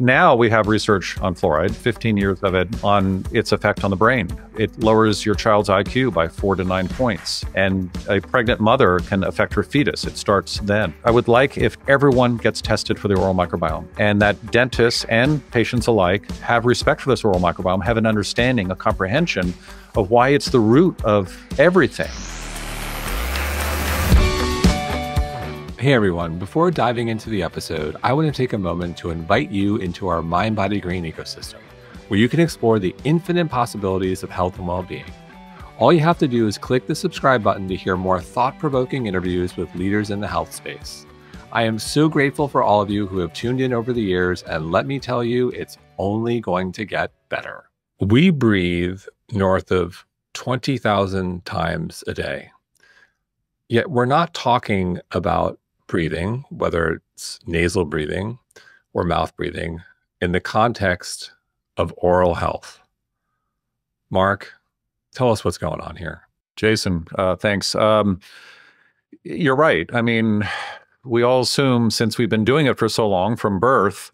Now we have research on fluoride, 15 years of it, on its effect on the brain. It lowers your child's IQ by four to nine points. And a pregnant mother can affect her fetus. It starts then. I would like if everyone gets tested for the oral microbiome and that dentists and patients alike have respect for this oral microbiome, have an understanding, a comprehension of why it's the root of everything. Hey everyone, before diving into the episode, I want to take a moment to invite you into our Mind Body Green ecosystem, where you can explore the infinite possibilities of health and well being. All you have to do is click the subscribe button to hear more thought provoking interviews with leaders in the health space. I am so grateful for all of you who have tuned in over the years, and let me tell you, it's only going to get better. We breathe north of 20,000 times a day. Yet we're not talking about breathing, whether it's nasal breathing or mouth breathing, in the context of oral health. Mark, tell us what's going on here. Jason, uh, thanks. Um, you're right. I mean, we all assume since we've been doing it for so long from birth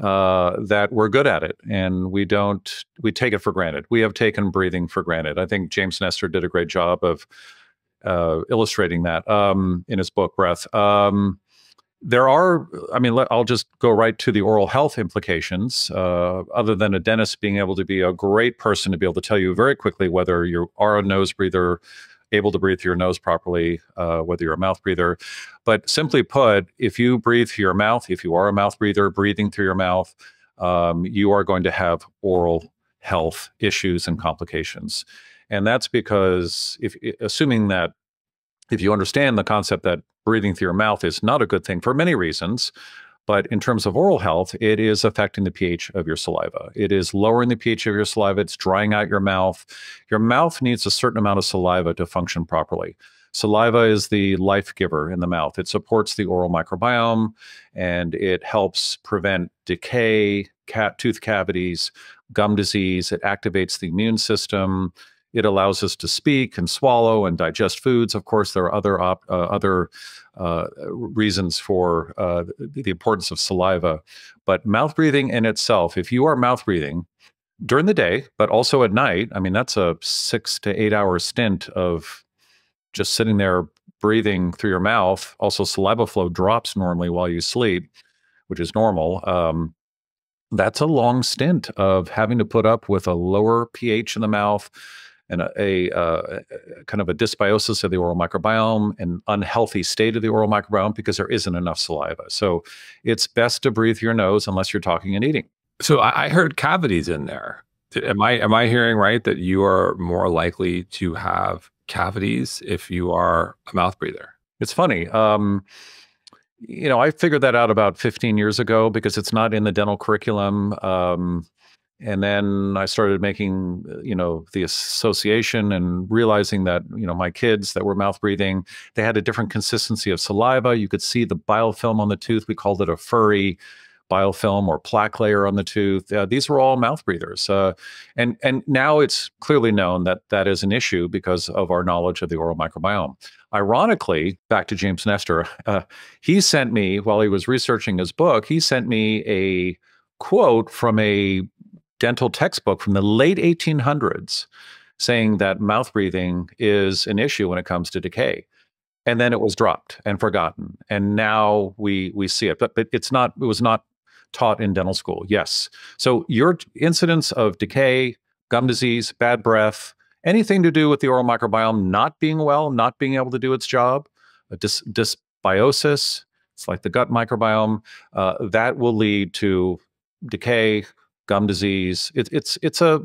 uh, that we're good at it and we don't, we take it for granted. We have taken breathing for granted. I think James Nestor did a great job of uh, illustrating that um, in his book Breath. Um, there are, I mean, let, I'll just go right to the oral health implications. Uh, other than a dentist being able to be a great person to be able to tell you very quickly whether you are a nose breather, able to breathe through your nose properly, uh, whether you're a mouth breather. But simply put, if you breathe through your mouth, if you are a mouth breather, breathing through your mouth, um, you are going to have oral health issues and complications. And that's because if assuming that if you understand the concept that breathing through your mouth is not a good thing for many reasons, but in terms of oral health, it is affecting the pH of your saliva. It is lowering the pH of your saliva. It's drying out your mouth. Your mouth needs a certain amount of saliva to function properly. Saliva is the life giver in the mouth. It supports the oral microbiome and it helps prevent decay, cat tooth cavities, gum disease. It activates the immune system. It allows us to speak and swallow and digest foods. Of course, there are other op, uh, other uh, reasons for uh, the importance of saliva, but mouth breathing in itself, if you are mouth breathing during the day, but also at night, I mean that's a six to eight hour stint of just sitting there breathing through your mouth. Also, saliva flow drops normally while you sleep, which is normal. Um, that's a long stint of having to put up with a lower pH in the mouth, and a, a, uh, a, kind of a dysbiosis of the oral microbiome, an unhealthy state of the oral microbiome because there isn't enough saliva. So it's best to breathe through your nose unless you're talking and eating. So I, I heard cavities in there. Am I am I hearing right that you are more likely to have cavities if you are a mouth breather? It's funny. Um, you know, I figured that out about 15 years ago because it's not in the dental curriculum. Um, and then I started making, uh, you know, the association and realizing that, you know, my kids that were mouth breathing, they had a different consistency of saliva. You could see the biofilm on the tooth. We called it a furry biofilm or plaque layer on the tooth. Uh, these were all mouth breathers, uh, and and now it's clearly known that that is an issue because of our knowledge of the oral microbiome. Ironically, back to James Nestor, uh, he sent me while he was researching his book. He sent me a quote from a dental textbook from the late 1800s saying that mouth breathing is an issue when it comes to decay. And then it was dropped and forgotten and now we we see it. But, but it's not it was not taught in dental school. Yes. So your incidence of decay gum disease bad breath anything to do with the oral microbiome not being well not being able to do its job dys, dysbiosis it's like the gut microbiome uh, that will lead to decay gum disease. It, it's it's a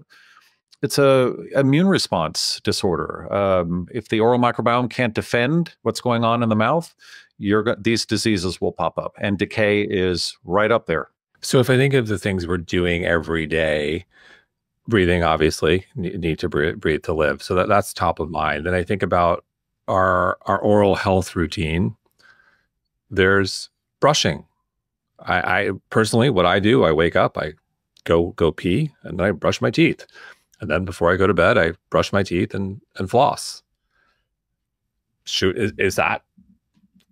it's a immune response disorder. Um, if the oral microbiome can't defend what's going on in the mouth, you're these diseases will pop up, and decay is right up there. So if I think of the things we're doing every day, breathing obviously need to breathe, breathe to live, so that that's top of mind. Then I think about our our oral health routine. There's brushing. I, I personally, what I do, I wake up, I go go pee and then I brush my teeth. And then before I go to bed, I brush my teeth and and floss. Shoot, is, is that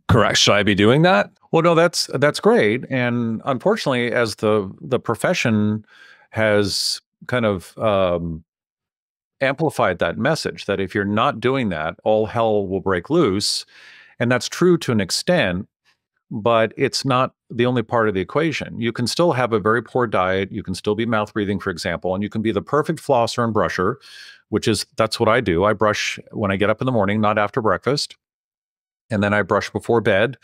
Correct. Should I be doing that? Well, no, that's that's great. And unfortunately, as the the profession has kind of um, amplified that message that if you're not doing that, all hell will break loose. And that's true to an extent, but it's not the only part of the equation. You can still have a very poor diet. You can still be mouth breathing, for example, and you can be the perfect flosser and brusher, which is that's what I do. I brush when I get up in the morning, not after breakfast. And then I brush before bed.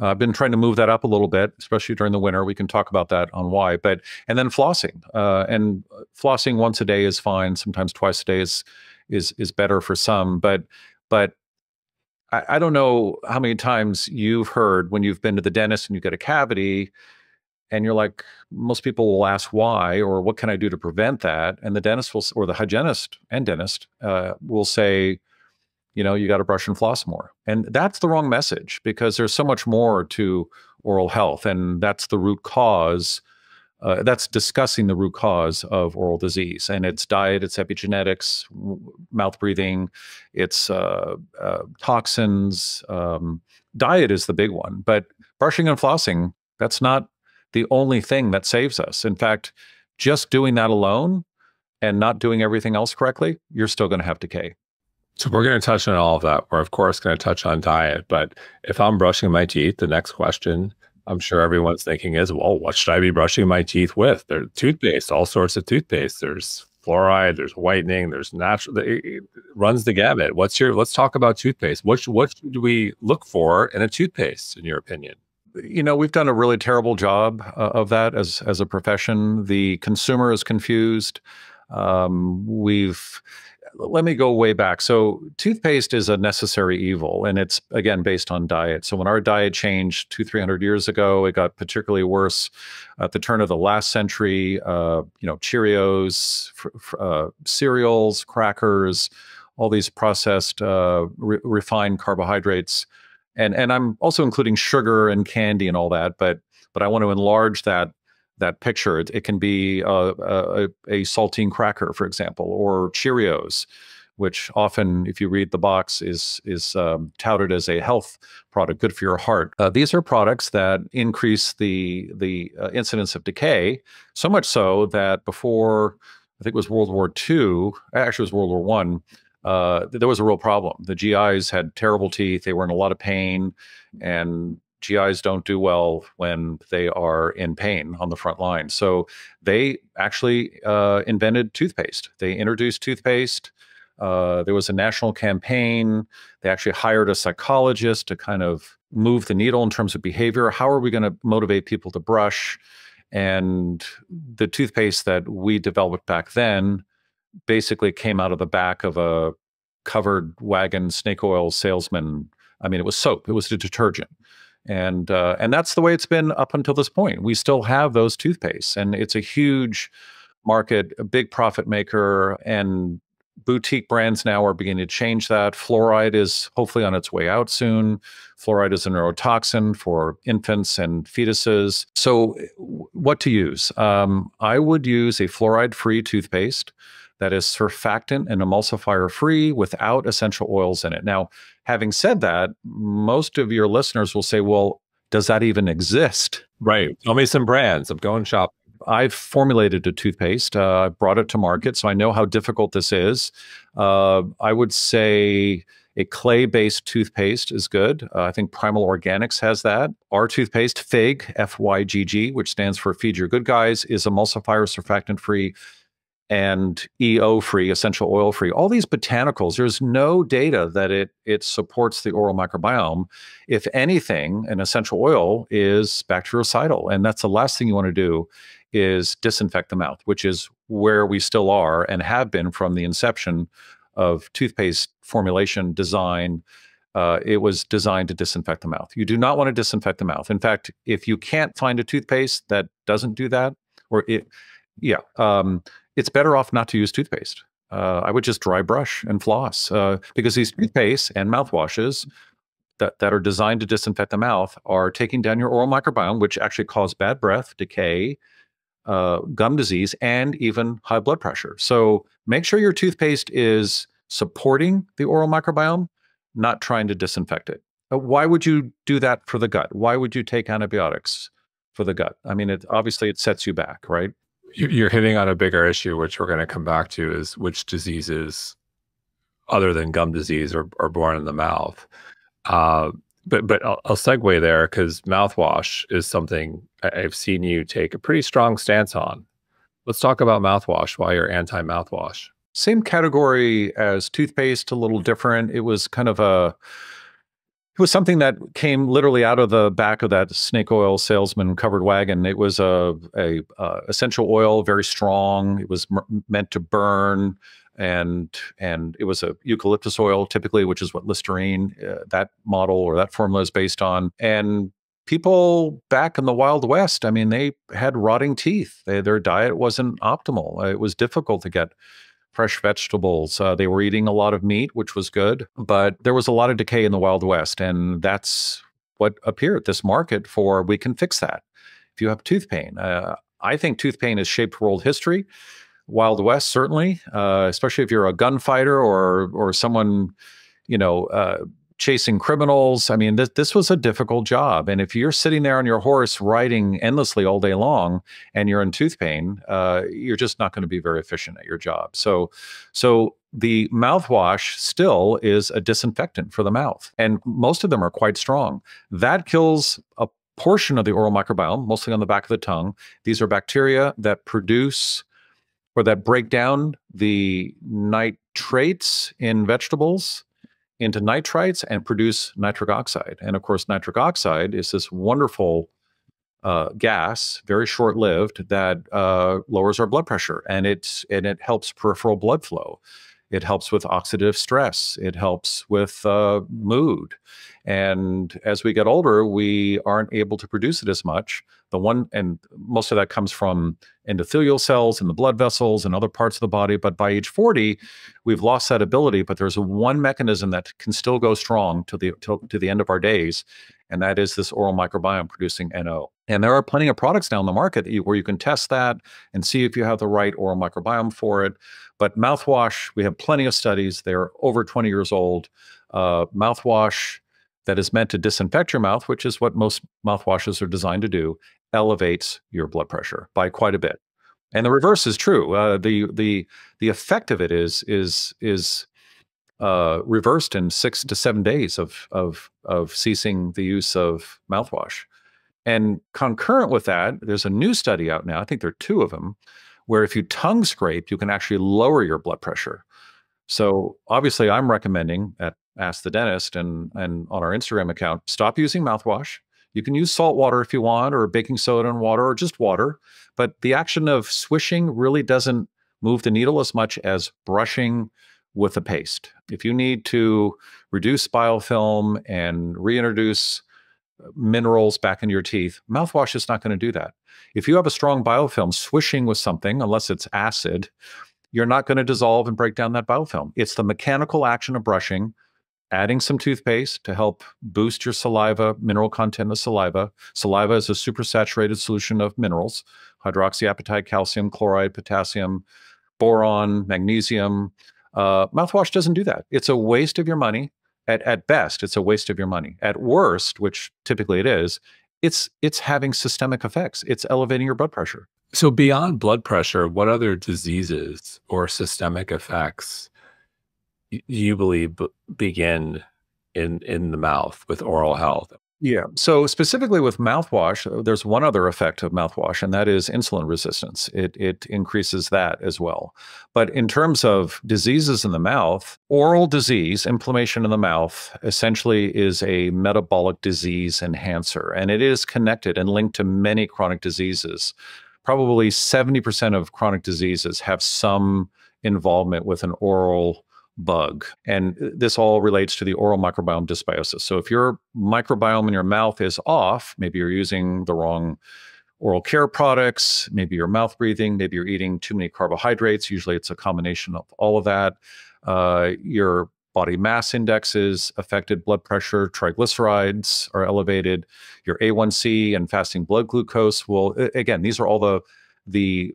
Uh, I've been trying to move that up a little bit, especially during the winter. We can talk about that on why. But and then flossing, uh, and flossing once a day is fine. Sometimes twice a day is is is better for some. But but I, I don't know how many times you've heard when you've been to the dentist and you get a cavity, and you're like, most people will ask why or what can I do to prevent that, and the dentist will or the hygienist and dentist uh, will say you know, you got to brush and floss more. And that's the wrong message because there's so much more to oral health. And that's the root cause. Uh, that's discussing the root cause of oral disease. And it's diet, it's epigenetics, mouth breathing, it's uh, uh, toxins. Um, diet is the big one. But brushing and flossing, that's not the only thing that saves us. In fact, just doing that alone and not doing everything else correctly, you're still going to have decay. So we're going to touch on all of that. We're of course going to touch on diet, but if I'm brushing my teeth, the next question I'm sure everyone's thinking is, well, what should I be brushing my teeth with? There's toothpaste, all sorts of toothpaste. There's fluoride, there's whitening, there's natural. It runs the gamut. What's your? Let's talk about toothpaste. What what should we look for in a toothpaste, in your opinion? You know, we've done a really terrible job uh, of that as as a profession. The consumer is confused. Um, we've let me go way back. So, toothpaste is a necessary evil, and it's again based on diet. So, when our diet changed two, three hundred years ago, it got particularly worse at the turn of the last century. Uh, you know, Cheerios, uh, cereals, crackers, all these processed, uh, re- refined carbohydrates, and and I'm also including sugar and candy and all that. But but I want to enlarge that that picture. It, it can be a, a, a, saltine cracker, for example, or Cheerios, which often, if you read the box, is is um, touted as a health product, good for your heart. Uh, these are products that increase the the uh, incidence of decay, so much so that before I think it was World War II, actually it was World War One. Uh, there was a real problem. The GIs had terrible teeth; they were in a lot of pain, and GIs don't do well when they are in pain on the front line. So they actually uh, invented toothpaste. They introduced toothpaste. Uh, there was a national campaign. They actually hired a psychologist to kind of move the needle in terms of behavior. How are we going to motivate people to brush? And the toothpaste that we developed back then basically came out of the back of a covered wagon snake oil salesman. I mean, it was soap, it was a detergent and uh, and that's the way it's been up until this point. We still have those toothpastes, and it's a huge market, a big profit maker, and boutique brands now are beginning to change that. Fluoride is hopefully on its way out soon. Fluoride is a neurotoxin for infants and fetuses. So, what to use? Um, I would use a fluoride-free toothpaste that is surfactant and emulsifier free without essential oils in it. Now, having said that, most of your listeners will say, well, does that even exist? Right. Tell me some brands. I'm going shopping. I've formulated a toothpaste. Uh, I brought it to market, so I know how difficult this is. Uh, I would say a clay based toothpaste is good. Uh, I think Primal Organics has that. Our toothpaste, FIG, F Y G G, which stands for Feed Your Good Guys, is emulsifier surfactant free and EO free, essential oil free, all these botanicals, there's no data that it it supports the oral microbiome. If anything, an essential oil is bactericidal. And that's the last thing you want to do is disinfect the mouth, which is where we still are and have been from the inception of toothpaste formulation design. Uh, it was designed to disinfect the mouth. You do not want to disinfect the mouth. In fact, if you can't find a toothpaste that doesn't do that, or it, yeah, um, it's better off not to use toothpaste. Uh, I would just dry brush and floss uh, because these toothpaste and mouthwashes that, that are designed to disinfect the mouth are taking down your oral microbiome, which actually cause bad breath, decay, uh, gum disease, and even high blood pressure. So make sure your toothpaste is supporting the oral microbiome, not trying to disinfect it. Uh, why would you do that for the gut? Why would you take antibiotics for the gut? I mean, it obviously it sets you back, right? You're hitting on a bigger issue, which we're going to come back to, is which diseases, other than gum disease, are, are born in the mouth. Uh, but but I'll, I'll segue there because mouthwash is something I've seen you take a pretty strong stance on. Let's talk about mouthwash. Why you're anti mouthwash? Same category as toothpaste, a little different. It was kind of a it was something that came literally out of the back of that snake oil salesman covered wagon. It was a, a, a essential oil, very strong. It was m- meant to burn, and and it was a eucalyptus oil, typically, which is what Listerine uh, that model or that formula is based on. And people back in the Wild West, I mean, they had rotting teeth. They, their diet wasn't optimal. It was difficult to get fresh vegetables. Uh, they were eating a lot of meat, which was good, but there was a lot of decay in the Wild West. And that's what appeared this market for we can fix that. If you have tooth pain, uh, I think tooth pain has shaped world history. Wild West, certainly, uh, especially if you're a gunfighter or or someone, you know, uh, chasing criminals. I mean, this, this was a difficult job. And if you're sitting there on your horse riding endlessly all day long and you're in tooth pain, uh, you're just not going to be very efficient at your job. So, so the mouthwash still is a disinfectant for the mouth, and most of them are quite strong. That kills a portion of the oral microbiome, mostly on the back of the tongue. These are bacteria that produce or that break down the nitrates in vegetables into nitrites and produce nitric oxide. And of course, nitric oxide is this wonderful uh, gas, very short lived, that uh, lowers our blood pressure and it's and it helps peripheral blood flow. It helps with oxidative stress. It helps with uh, mood. And as we get older, we aren't able to produce it as much. The one, and most of that comes from endothelial cells in the blood vessels and other parts of the body. But by age 40, we've lost that ability. But there's one mechanism that can still go strong to the to, to the end of our days, and that is this oral microbiome producing NO. And there are plenty of products now in the market you, where you can test that and see if you have the right oral microbiome for it. But mouthwash, we have plenty of studies. They're over 20 years old. Uh, mouthwash that is meant to disinfect your mouth, which is what most mouthwashes are designed to do, elevates your blood pressure by quite a bit. And the reverse is true. Uh, the the the effect of it is is is uh, reversed in six to seven days of of of ceasing the use of mouthwash. And concurrent with that, there's a new study out now. I think there are two of them, where if you tongue scrape, you can actually lower your blood pressure. So obviously, I'm recommending at Ask the Dentist and and on our Instagram account, stop using mouthwash. You can use salt water if you want, or baking soda and water, or just water. But the action of swishing really doesn't move the needle as much as brushing with a paste. If you need to reduce biofilm and reintroduce uh, minerals back into your teeth, mouthwash is not going to do that. If you have a strong biofilm, swishing with something, unless it's acid, you're not going to dissolve and break down that biofilm. It's the mechanical action of brushing adding some toothpaste to help boost your saliva mineral content of saliva. Saliva is a supersaturated solution of minerals hydroxyapatite, calcium, chloride, potassium, boron, magnesium. Uh, mouthwash doesn't do that. It's a waste of your money. At, at best, it's a waste of your money. At worst, which typically it is, it's it's having systemic effects. It's elevating your blood pressure. So beyond blood pressure, what other diseases or systemic effects do you believe begin in in the mouth with oral health? Yeah. So specifically with mouthwash, uh, there's one other effect of mouthwash, and that is insulin resistance. It it increases that as well. But in terms of diseases in the mouth, oral disease, inflammation in the mouth, essentially is a metabolic disease enhancer, and it is connected and linked to many chronic diseases. Probably 70% of chronic diseases have some involvement with an oral bug. And this all relates to the oral microbiome dysbiosis. So if your microbiome in your mouth is off, maybe you're using the wrong oral care products, maybe you're mouth breathing, maybe you're eating too many carbohydrates. Usually it's a combination of all of that. Uh, your body mass indexes affected, blood pressure, triglycerides are elevated, your A1C and fasting blood glucose will, again, these are all the, the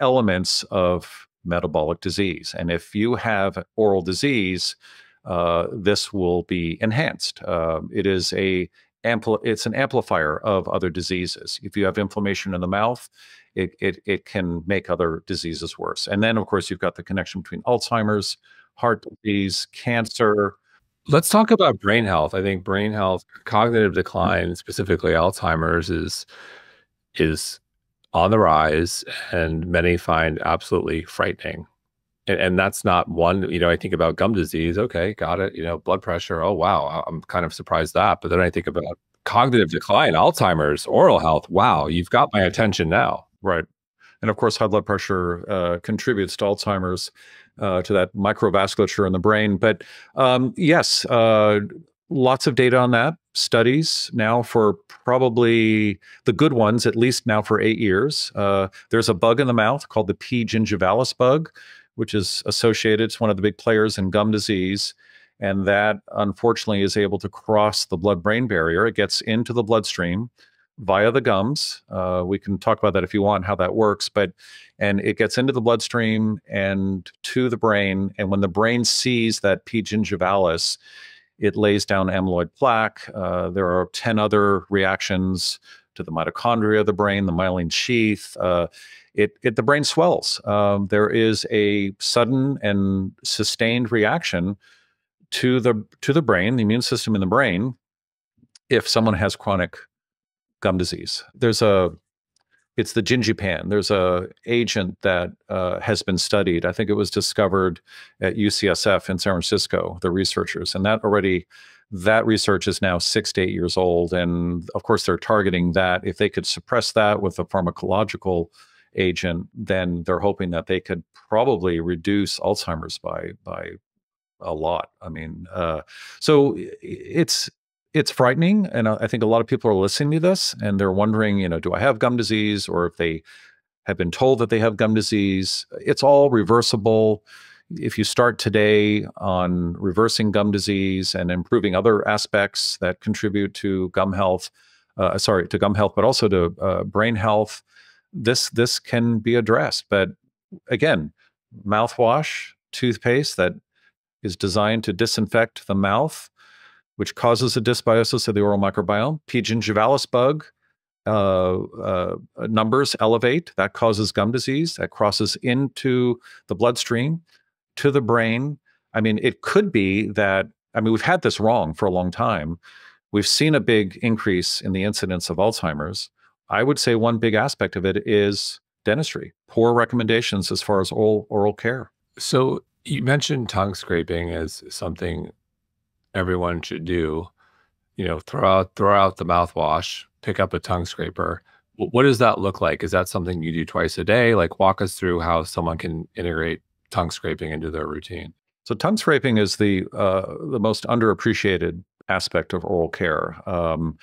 elements of metabolic disease. And if you have oral disease, uh, this will be enhanced. Uh, it is a ampli- it's an amplifier of other diseases. If you have inflammation in the mouth, it, it it can make other diseases worse. And then, of course, you've got the connection between Alzheimer's, heart disease, cancer. Let's talk about brain health. I think brain health, cognitive decline, specifically Alzheimer's, is is on the rise, and many find absolutely frightening. And, and, that's not one. You know, I think about gum disease. Okay, got it. You know, blood pressure. Oh wow, I'm kind of surprised that. But then I think about cognitive decline, Alzheimer's, oral health. Wow, you've got my attention now. Right. And of course, high blood pressure uh, contributes to Alzheimer's, uh, to that microvasculature in the brain. But um, yes, uh, lots of data on that. Studies now for probably the good ones, at least now for eight years. Uh, there's a bug in the mouth called the P. gingivalis bug, which is associated, it's one of the big players in gum disease. And that unfortunately is able to cross the blood brain barrier. It gets into the bloodstream via the gums. Uh, we can talk about that if you want, how that works. But and it gets into the bloodstream and to the brain. And when the brain sees that P. gingivalis, it lays down amyloid plaque. Uh, there are ten other reactions to the mitochondria of the brain, the myelin sheath. Uh, it, it the brain swells. Um, there is a sudden and sustained reaction to the to the brain, the immune system in the brain, if someone has chronic gum disease. There's a it's the gingipain. There's a agent that uh, has been studied. I think it was discovered at UCSF in San Francisco. The researchers and that already that research is now six to eight years old, and of course they're targeting that. If they could suppress that with a pharmacological agent, then they're hoping that they could probably reduce Alzheimer's by by a lot. I mean, uh, so it's it's frightening, and I think a lot of people are listening to this and they're wondering, you know, do I have gum disease, or if they have been told that they have gum disease. It's all reversible. If you start today on reversing gum disease and improving other aspects that contribute to gum health, uh, sorry, to gum health, but also to uh, brain health, this this can be addressed. But again, mouthwash, toothpaste that is designed to disinfect the mouth, which causes a dysbiosis of the oral microbiome. P. gingivalis bug uh, uh, numbers elevate. That causes gum disease. That crosses into the bloodstream to the brain. I mean, it could be that, I mean, we've had this wrong for a long time. We've seen a big increase in the incidence of Alzheimer's. I would say one big aspect of it is dentistry, poor recommendations as far as oral, oral care. So you mentioned tongue scraping as something everyone should do. You know, throw out throw out the mouthwash, pick up a tongue scraper. What does that look like? Is that something you do twice a day? Like walk us through how someone can integrate tongue scraping into their routine. So tongue scraping is the uh, the most underappreciated aspect of oral care. Um,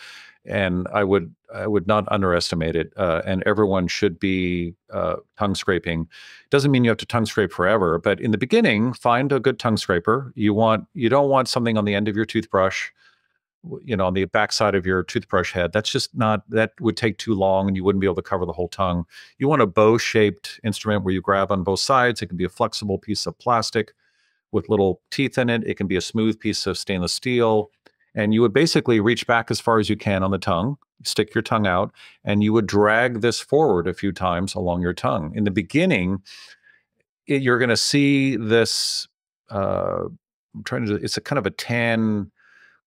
and I would I would not underestimate it. Uh, and everyone should be uh, tongue scraping. Doesn't mean you have to tongue scrape forever, but in the beginning, find a good tongue scraper. You want you don't want something on the end of your toothbrush, you know, on the backside of your toothbrush head. That's just not that would take too long, and you wouldn't be able to cover the whole tongue. You want a bow-shaped instrument where you grab on both sides. It can be a flexible piece of plastic with little teeth in it. It can be a smooth piece of stainless steel and you would basically reach back as far as you can on the tongue, stick your tongue out, and you would drag this forward a few times along your tongue. In the beginning, it, you're going to see this. Uh, I'm trying to. It's a kind of a tan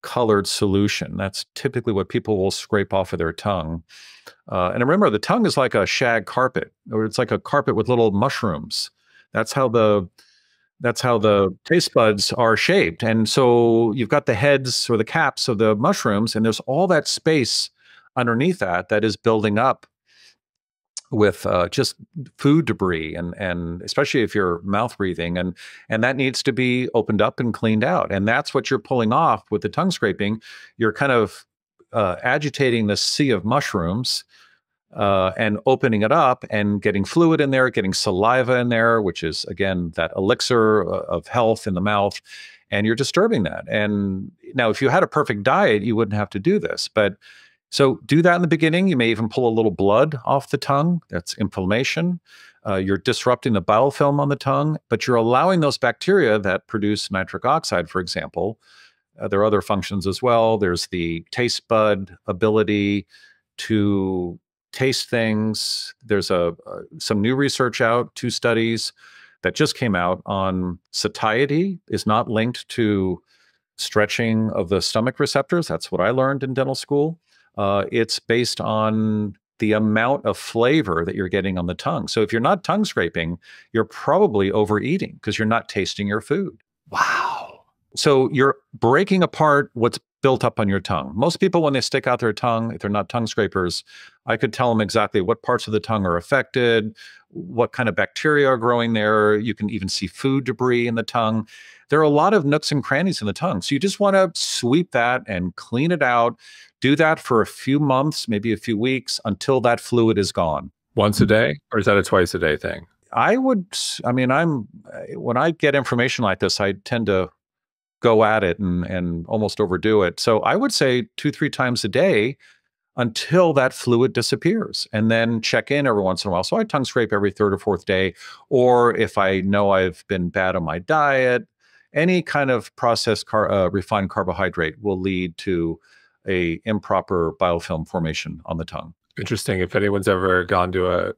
colored solution. That's typically what people will scrape off of their tongue. Uh, and remember, the tongue is like a shag carpet, or it's like a carpet with little mushrooms. That's how the that's how the taste buds are shaped. And so you've got the heads or the caps of the mushrooms, and there's all that space underneath that that is building up with uh, just food debris and and especially if you're mouth breathing and and that needs to be opened up and cleaned out and that's what you're pulling off with the tongue scraping you're kind of uh, agitating the sea of mushrooms uh, and opening it up and getting fluid in there, getting saliva in there, which is again that elixir uh, of health in the mouth, and you're disturbing that. And now, if you had a perfect diet, you wouldn't have to do this. But So do that in the beginning. You may even pull a little blood off the tongue. That's inflammation. Uh, you're disrupting the biofilm on the tongue, but you're allowing those bacteria that produce nitric oxide, for example. Uh, there are other functions as well. There's the taste bud ability to taste things. There's a, uh, some new research out, two studies that just came out on satiety is not linked to stretching of the stomach receptors. That's what I learned in dental school. Uh, it's based on the amount of flavor that you're getting on the tongue. So if you're not tongue scraping, you're probably overeating because you're not tasting your food. Wow. So you're breaking apart what's built up on your tongue. Most people, when they stick out their tongue, if they're not tongue scrapers, I could tell them exactly what parts of the tongue are affected, what kind of bacteria are growing there. You can even see food debris in the tongue. There are a lot of nooks and crannies in the tongue. So you just want to sweep that and clean it out. Do that for a few months, maybe a few weeks until that fluid is gone. Once a day, or is that a twice a day thing? I would, I mean, I'm, eh, when I get information like this, I tend to go at it and, and almost overdo it. So I would say two, three times a day until that fluid disappears and then check in every once in a while. So I tongue scrape every third or fourth day. Or if I know I've been bad on my diet, any kind of processed car, uh, refined carbohydrate will lead to a improper biofilm formation on the tongue. Interesting. If anyone's ever gone to a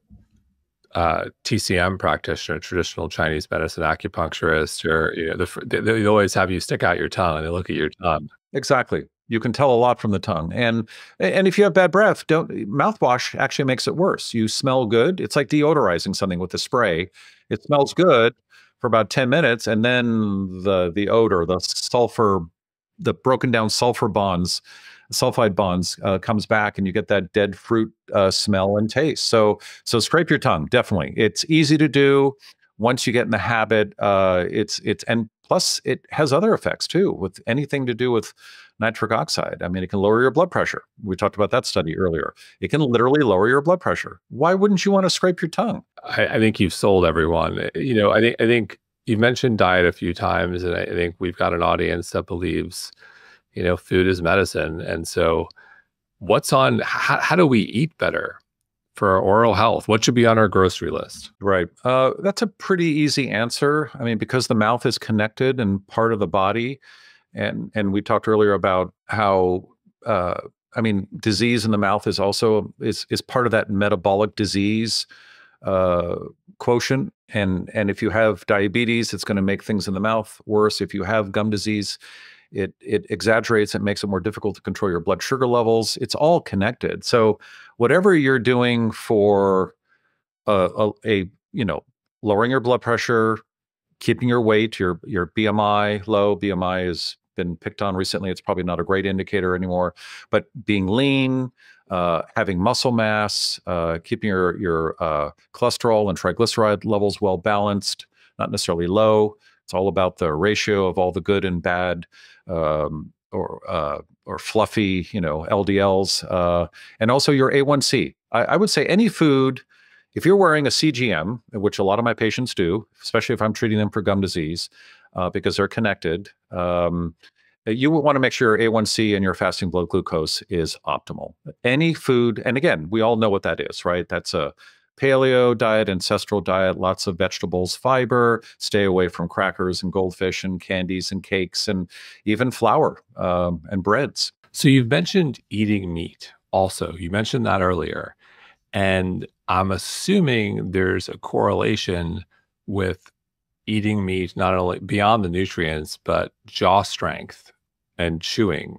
uh, TCM practitioner, traditional Chinese medicine acupuncturist, or you know, the, they, they always have you stick out your tongue and they look at your tongue. Exactly. You can tell a lot from the tongue, and and if you have bad breath, don't mouthwash actually makes it worse. You smell good. It's like deodorizing something with a spray. It smells good for about ten minutes, and then the the odor, the sulfur, the broken down sulfur bonds sulfide bonds uh, comes back and you get that dead fruit uh, smell and taste. So so scrape your tongue definitely. It's easy to do. Once you get in the habit, uh, it's it's and plus it has other effects too with anything to do with nitric oxide. I mean, it can lower your blood pressure. We talked about that study earlier. It can literally lower your blood pressure. Why wouldn't you want to scrape your tongue? I, I think you've sold everyone. You know, I think I think you've mentioned diet a few times, and I think we've got an audience that believes you know, food is medicine. And so, what's on, how, how do we eat better? for our oral health? What should be on our grocery list? Right. Uh, that's a pretty easy answer. I mean, because the mouth is connected and part of the body, and and we talked earlier about how uh, I mean, disease in the mouth is also is is part of that metabolic disease uh, quotient. And and if you have diabetes, it's going to make things in the mouth worse. If you have gum disease, it it exaggerates it makes it more difficult to control your blood sugar levels it's all connected. So whatever you're doing for a, a, a you know lowering your blood pressure keeping your weight your your bmi low bmi has been picked on recently it's probably not a great indicator anymore but being lean uh, having muscle mass uh, keeping your your uh, cholesterol and triglyceride levels well balanced not necessarily low it's all about the ratio of all the good and bad um, or uh, or fluffy, you know, LDLs, uh, and also your A1C. I, I, would say any food, if you're wearing a CGM, which a lot of my patients do, especially if I'm treating them for gum disease, uh, because they're connected. Um, you want to make sure your A1C and your fasting blood glucose is optimal. Any food, and again, we all know what that is, right? That's a paleo diet, ancestral diet, lots of vegetables, fiber, stay away from crackers and goldfish and candies and cakes and even flour um, and breads. So you've mentioned eating meat also. You mentioned that earlier. And I'm assuming there's a correlation with eating meat, not only beyond the nutrients, but jaw strength and chewing.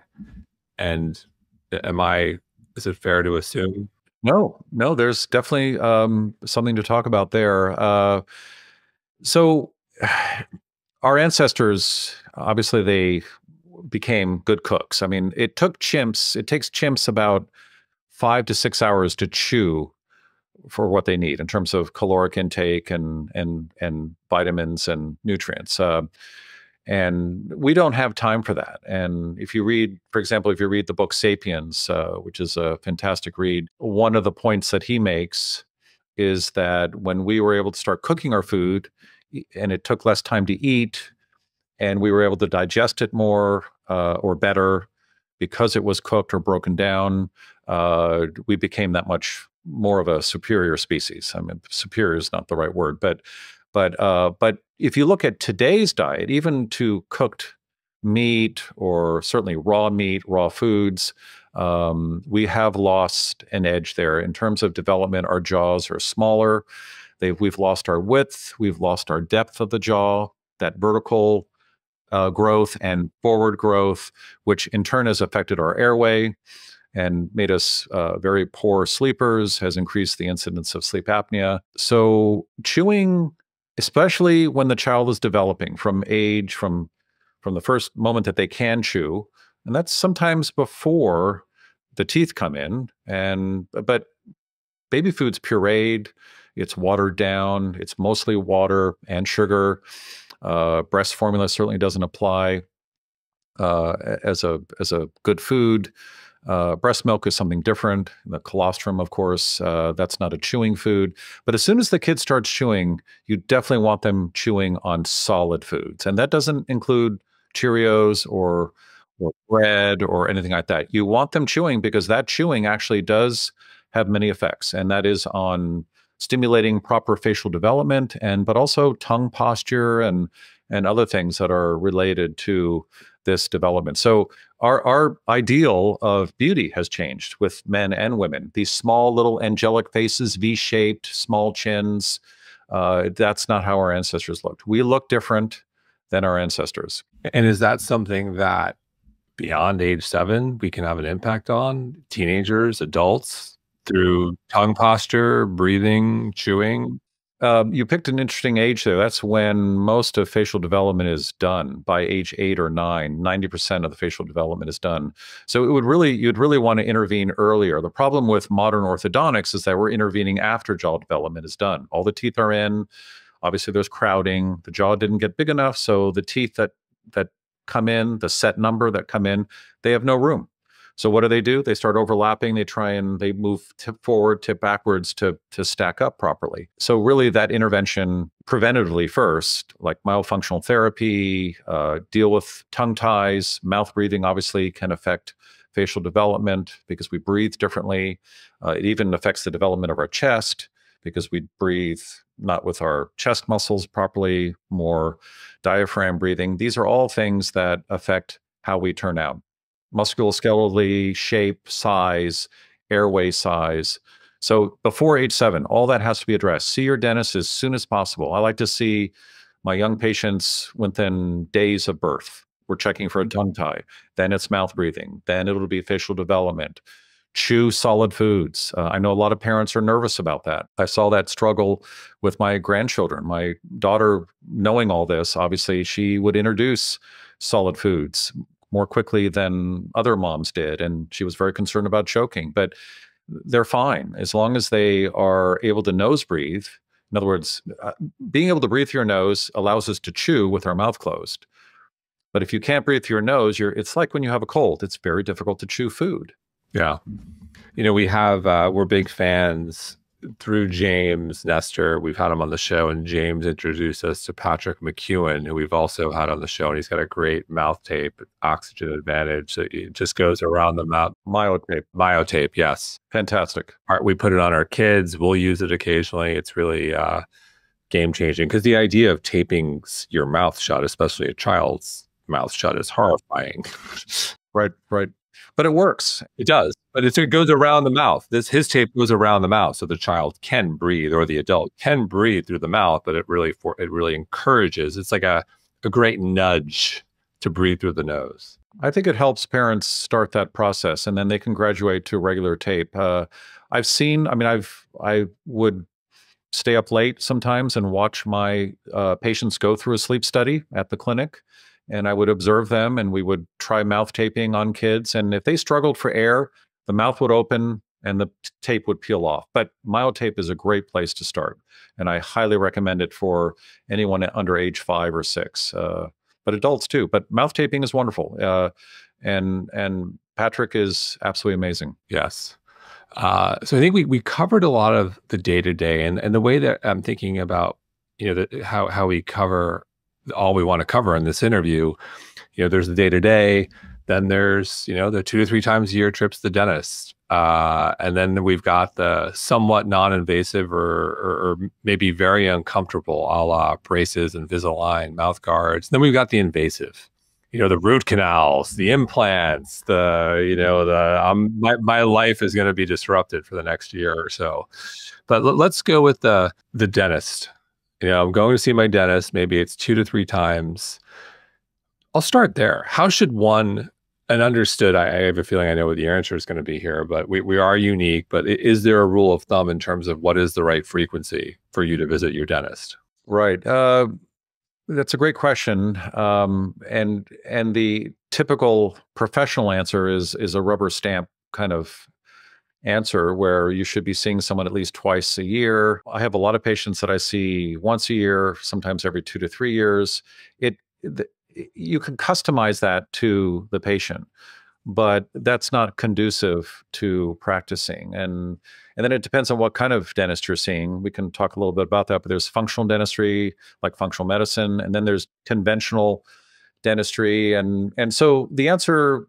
And am I, is it fair to assume no, no, there's definitely um, something to talk about there. Uh, so, our ancestors, obviously, they became good cooks. I mean, it took chimps, it takes chimps about five to six hours to chew for what they need in terms of caloric intake and and and vitamins and nutrients. Uh, and we don't have time for that. And if you read, for example, if you read the book *Sapiens*, uh, which is a fantastic read, one of the points that he makes is that when we were able to start cooking our food, and it took less time to eat, and we were able to digest it more uh, or better, because it was cooked or broken down, uh, we became that much more of a superior species. I mean, superior is not the right word, but but uh, but if you look at today's diet, even to cooked meat or certainly raw meat, raw foods, um, we have lost an edge there in terms of development. Our jaws are smaller. They've, we've lost our width. We've lost our depth of the jaw. That vertical uh, growth and forward growth, which in turn has affected our airway and made us uh, very poor sleepers, has increased the incidence of sleep apnea. So chewing, especially when the child is developing from age, from from the first moment that they can chew, and that's sometimes before the teeth come in. And but baby food's pureed, it's watered down, it's mostly water and sugar. Uh, breast formula certainly doesn't apply uh, as a as a good food. Uh, breast milk is something different. The colostrum, of course, uh, that's not a chewing food. But as soon as the kid starts chewing, you definitely want them chewing on solid foods, and that doesn't include Cheerios or or bread or anything like that. You want them chewing because that chewing actually does have many effects, and that is on stimulating proper facial development and but also tongue posture and and other things that are related to this development. So our our ideal of beauty has changed with men and women. These small little angelic faces, V-shaped, small chins. Uh, that's not how our ancestors looked. We look different than our ancestors. And is that something that beyond age seven we can have an impact on teenagers, adults? through tongue posture, breathing, chewing? Um, you picked an interesting age there. That's when most of facial development is done by age eight or nine. 90% of the facial development is done. So it would really, you'd really want to intervene earlier. The problem with modern orthodontics is that we're intervening after jaw development is done. All the teeth are in. Obviously, there's crowding. The jaw didn't get big enough. So the teeth that, that come in, the set number that come in, they have no room. So what do they do? They start overlapping. They try and they move tip forward, tip backwards to to stack up properly. So really, that intervention preventatively first, like myofunctional therapy, uh, deal with tongue ties, mouth breathing. Obviously, can affect facial development because we breathe differently. Uh, it even affects the development of our chest because we breathe not with our chest muscles properly, more diaphragm breathing. These are all things that affect how we turn out musculoskeletally, shape, size, airway size. So before age seven, all that has to be addressed. See your dentist as soon as possible. I like to see my young patients within days of birth. We're checking for a mm-hmm. tongue tie. Then it's mouth breathing. Then it'll be facial development. Chew solid foods. Uh, I know a lot of parents are nervous about that. I saw that struggle with my grandchildren. My daughter, knowing all this, obviously, she would introduce solid foods more quickly than other moms did. And she was very concerned about choking, but they're fine as long as they are able to nose breathe. In other words, uh, being able to breathe through your nose allows us to chew with our mouth closed. But if you can't breathe through your nose, you're, it's like when you have a cold, it's very difficult to chew food. Yeah. You know, we have, uh, we're big fans through James Nestor, we've had him on the show, and James introduced us to Patrick McKeown, who we've also had on the show, and he's got a great mouth tape, Oxygen Advantage. So it just goes around the mouth. Myotape. Myotape, yes. Fantastic. We put it on our kids. We'll use it occasionally. It's really uh, game changing because the idea of taping your mouth shut, especially a child's mouth shut, is horrifying. right, right but it works. It does, but it goes around the mouth. This his tape goes around the mouth, so the child can breathe, or the adult can breathe through the mouth. But it really for it really encourages. It's like a a great nudge to breathe through the nose. I think it helps parents start that process, and then they can graduate to regular tape. Uh, I've seen. I mean, I've I would stay up late sometimes and watch my uh, patients go through a sleep study at the clinic and I would observe them and we would try mouth taping on kids. And if they struggled for air, the mouth would open and the tape would peel off. But myotape is a great place to start. And I highly recommend it for anyone under age five or six, uh, but adults too. But mouth taping is wonderful. Uh, and, and Patrick is absolutely amazing. Yes. Uh, so I think we, we covered a lot of the day to day and, and the way that I'm thinking about, you know, the, how, how we cover all we want to cover in this interview. You know, there's the day to day, Then there's, you know, the two to three times a year trips to the dentist. Uh, and then we've got the somewhat non-invasive or, or, or, maybe very uncomfortable, a la braces, Invisalign, mouth guards. Then we've got the invasive, you know, the root canals, the implants, the, you know, the um, my my life is going to be disrupted for the next year or so. But l- let's go with the the dentist. You know, I'm going to see my dentist. Maybe it's two to three times. I'll start there. How should one and understood. I, I, have a feeling I know what the answer is going to be here, but we, we are unique. But is there a rule of thumb in terms of what is the right frequency for you to visit your dentist? Right. Uh, that's a great question. Um, and and the typical professional answer is is a rubber stamp kind of answer where you should be seeing someone at least twice a year. I have a lot of patients that I see once a year, sometimes every two to three years. It the, you can customize that to the patient but that's not conducive to practicing and and then it depends on what kind of dentist you're seeing we can talk a little bit about that but there's functional dentistry like functional medicine and then there's conventional dentistry and and so the answer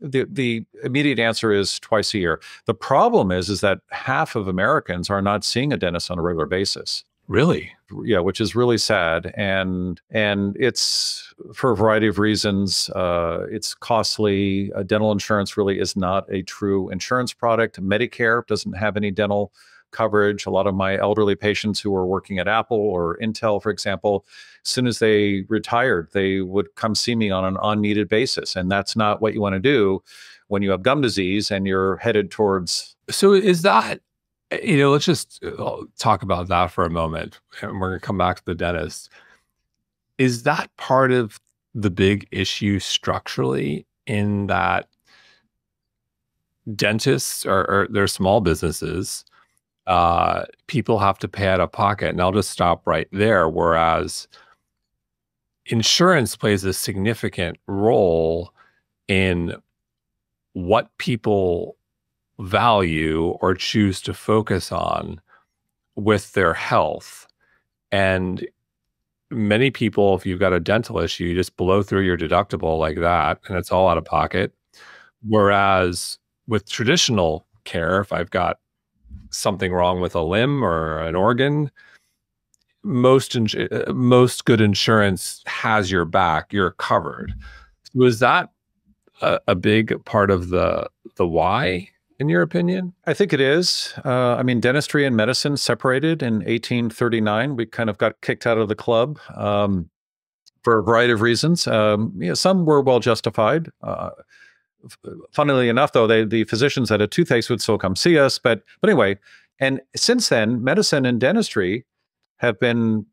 the the immediate answer is twice a year the problem is is that half of americans are not seeing a dentist on a regular basis Really? Yeah, which is really sad, and and it's for a variety of reasons. Uh, it's costly. Uh, dental insurance really is not a true insurance product. Medicare doesn't have any dental coverage. A lot of my elderly patients who were working at Apple or Intel, for example, as soon as they retired, they would come see me on an unneeded basis, and that's not what you want to do when you have gum disease and you're headed towards. So is that you know, let's just uh, talk about that for a moment. And we're going to come back to the dentist. Is that part of the big issue structurally in that dentists are, are they're small businesses? Uh, people have to pay out of pocket. And I'll just stop right there. Whereas insurance plays a significant role in what people value or choose to focus on with their health. And many people, if you've got a dental issue, you just blow through your deductible like that and it's all out of pocket. Whereas with traditional care, if I've got something wrong with a limb or an organ, most ins- most good insurance has your back. You're covered. Was that a, a big part of the the why in your opinion? I think it is. Uh, I mean, dentistry and medicine separated in 1839. We kind of got kicked out of the club um, for a variety of reasons. Um, you know, some were well justified. Uh, funnily enough, though, they, the physicians that had toothaches would still come see us. But but anyway, and since then, medicine and dentistry have been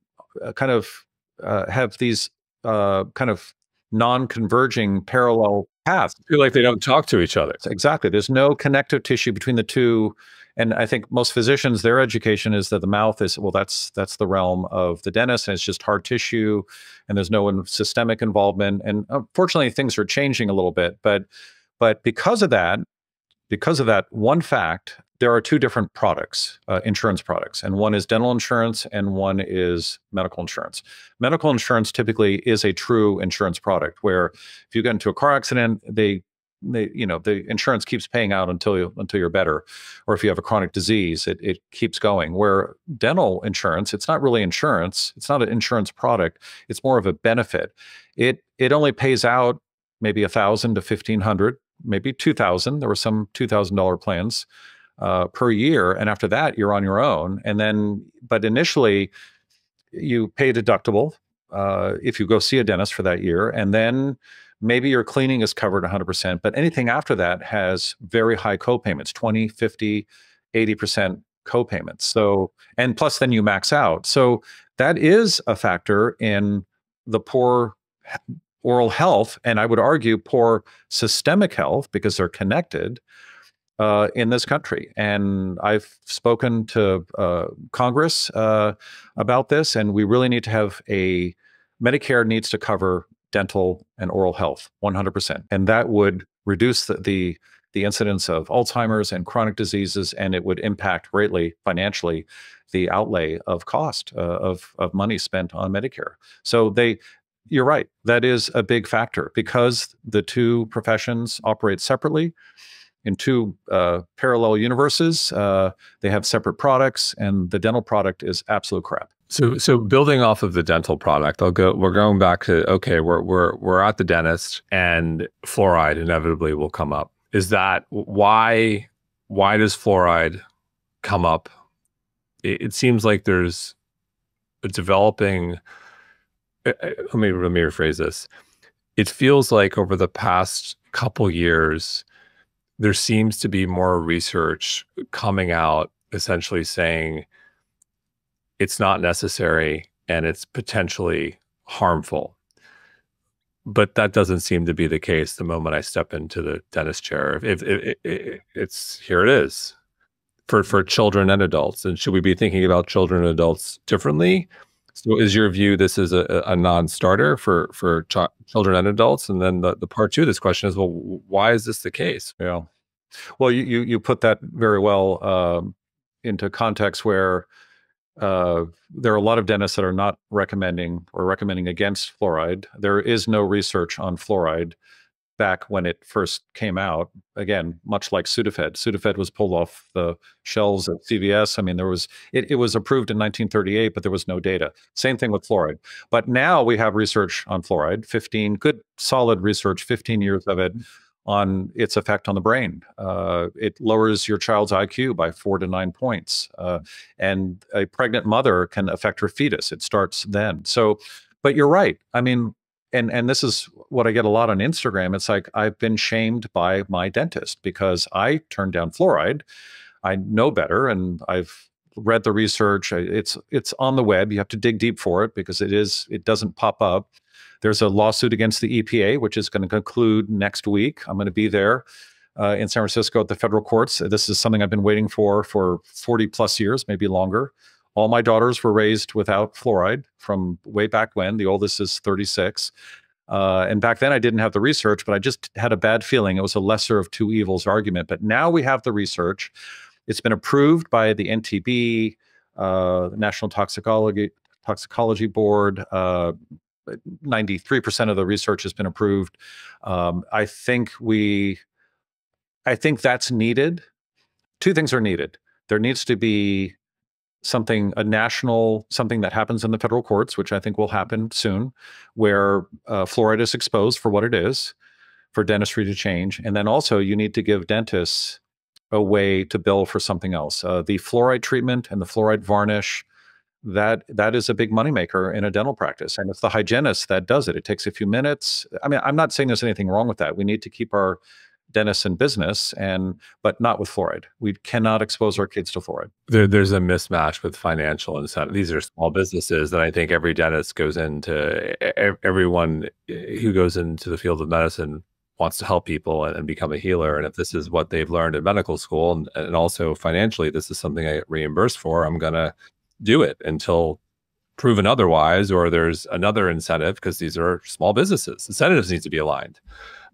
uh, kind of uh, have these uh, kind of non-converging parallel paths. I feel like they don't talk to each other. Exactly. There's no connective tissue between the two. And I think most physicians, their education is that the mouth is well, that's that's the realm of the dentist, and it's just hard tissue, and there's no systemic involvement. And unfortunately, things are changing a little bit. But but because of that, because of that one fact, there are two different products, uh, insurance products, and one is dental insurance and one is medical insurance. Medical insurance typically is a true insurance product where if you get into a car accident, they they you know the insurance keeps paying out until you until you're better or if you have a chronic disease it, it keeps going. Where dental insurance it's not really insurance it's not an insurance product it's more of a benefit. It it only pays out maybe a thousand to fifteen hundred maybe two thousand. There were some two thousand dollar plans uh, per year and after that you're on your own. And then but initially you pay deductible uh, if you go see a dentist for that year and then maybe your cleaning is covered 100%, but anything after that has very high co-payments, 20, 50, 80% co-payments. So, and plus then you max out. So that is a factor in the poor oral health, and I would argue poor systemic health because they're connected uh, in this country. And I've spoken to uh, Congress uh, about this, and we really need to have a Medicare needs to cover dental, and oral health 100%. And that would reduce the, the, the incidence of Alzheimer's and chronic diseases, and it would impact greatly financially the outlay of cost uh, of, of money spent on Medicare. So they you're right. That is a big factor because the two professions operate separately in two uh, parallel universes. Uh, they have separate products, and the dental product is absolute crap. So, so building off of the dental product, I'll go. We're going back to okay. We're we're we're at the dentist, and fluoride inevitably will come up. Is that why? Why does fluoride come up? It, it seems like there's a developing. Uh, uh, let me let me rephrase this. It feels like over the past couple years, there seems to be more research coming out, essentially saying it's not necessary and it's potentially harmful. But that doesn't seem to be the case the moment I step into the dentist chair. If, if, if, it's here, it is for for children and adults. And should we be thinking about children and adults differently? So, is your view this is a, a non-starter for for ch- children and adults? And then the, the part two of this question is, well, why is this the case? Yeah, well, you you, you put that very well um, into context where uh, there are a lot of dentists that are not recommending or recommending against fluoride. There is no research on fluoride back when it first came out. Again, much like Sudafed, Sudafed was pulled off the shelves at CVS. I mean, there was it, it was approved in 1938, but there was no data. Same thing with fluoride. But now we have research on fluoride, 15 good solid research, 15 years of it on its effect on the brain. Uh, it lowers your child's IQ by four to nine points. Uh, and a pregnant mother can affect her fetus. It starts then. So, but you're right. I mean, and and this is what I get a lot on Instagram. It's like I've been shamed by my dentist because I turned down fluoride. I know better, and I've read the research. It's it's on the web. You have to dig deep for it because it is it doesn't pop up. There's a lawsuit against the EPA, which is going to conclude next week. I'm going to be there uh, in San Francisco at the federal courts. This is something I've been waiting for for 40 plus years, maybe longer. All my daughters were raised without fluoride from way back when. The oldest is 36. Uh, and back then I didn't have the research, but I just had a bad feeling. It was a lesser of two evils argument. But now we have the research. It's been approved by the NTB, uh, the National Toxicology Toxicology Board, uh, 93% of the research has been approved. Um, I think we, I think that's needed. Two things are needed. There needs to be something, a national, something that happens in the federal courts, which I think will happen soon, where uh, fluoride is exposed for what it is for dentistry to change. And then also you need to give dentists a way to bill for something else. Uh, the fluoride treatment and the fluoride varnish that that is a big moneymaker in a dental practice and it's the hygienist that does it it takes a few minutes. I mean i'm not saying there's anything wrong with that. We need to keep our dentists in business and but not with fluoride. We cannot expose our kids to fluoride. There, there's a mismatch with financial incentive. These are small businesses and i think every dentist goes into everyone who goes into the field of medicine wants to help people and, and, become a healer. And if this is what they've learned in medical school and, and also financially, this is something I get reimbursed for, I'm going to do it until proven otherwise, or there's another incentive because these are small businesses. Incentives need to be aligned.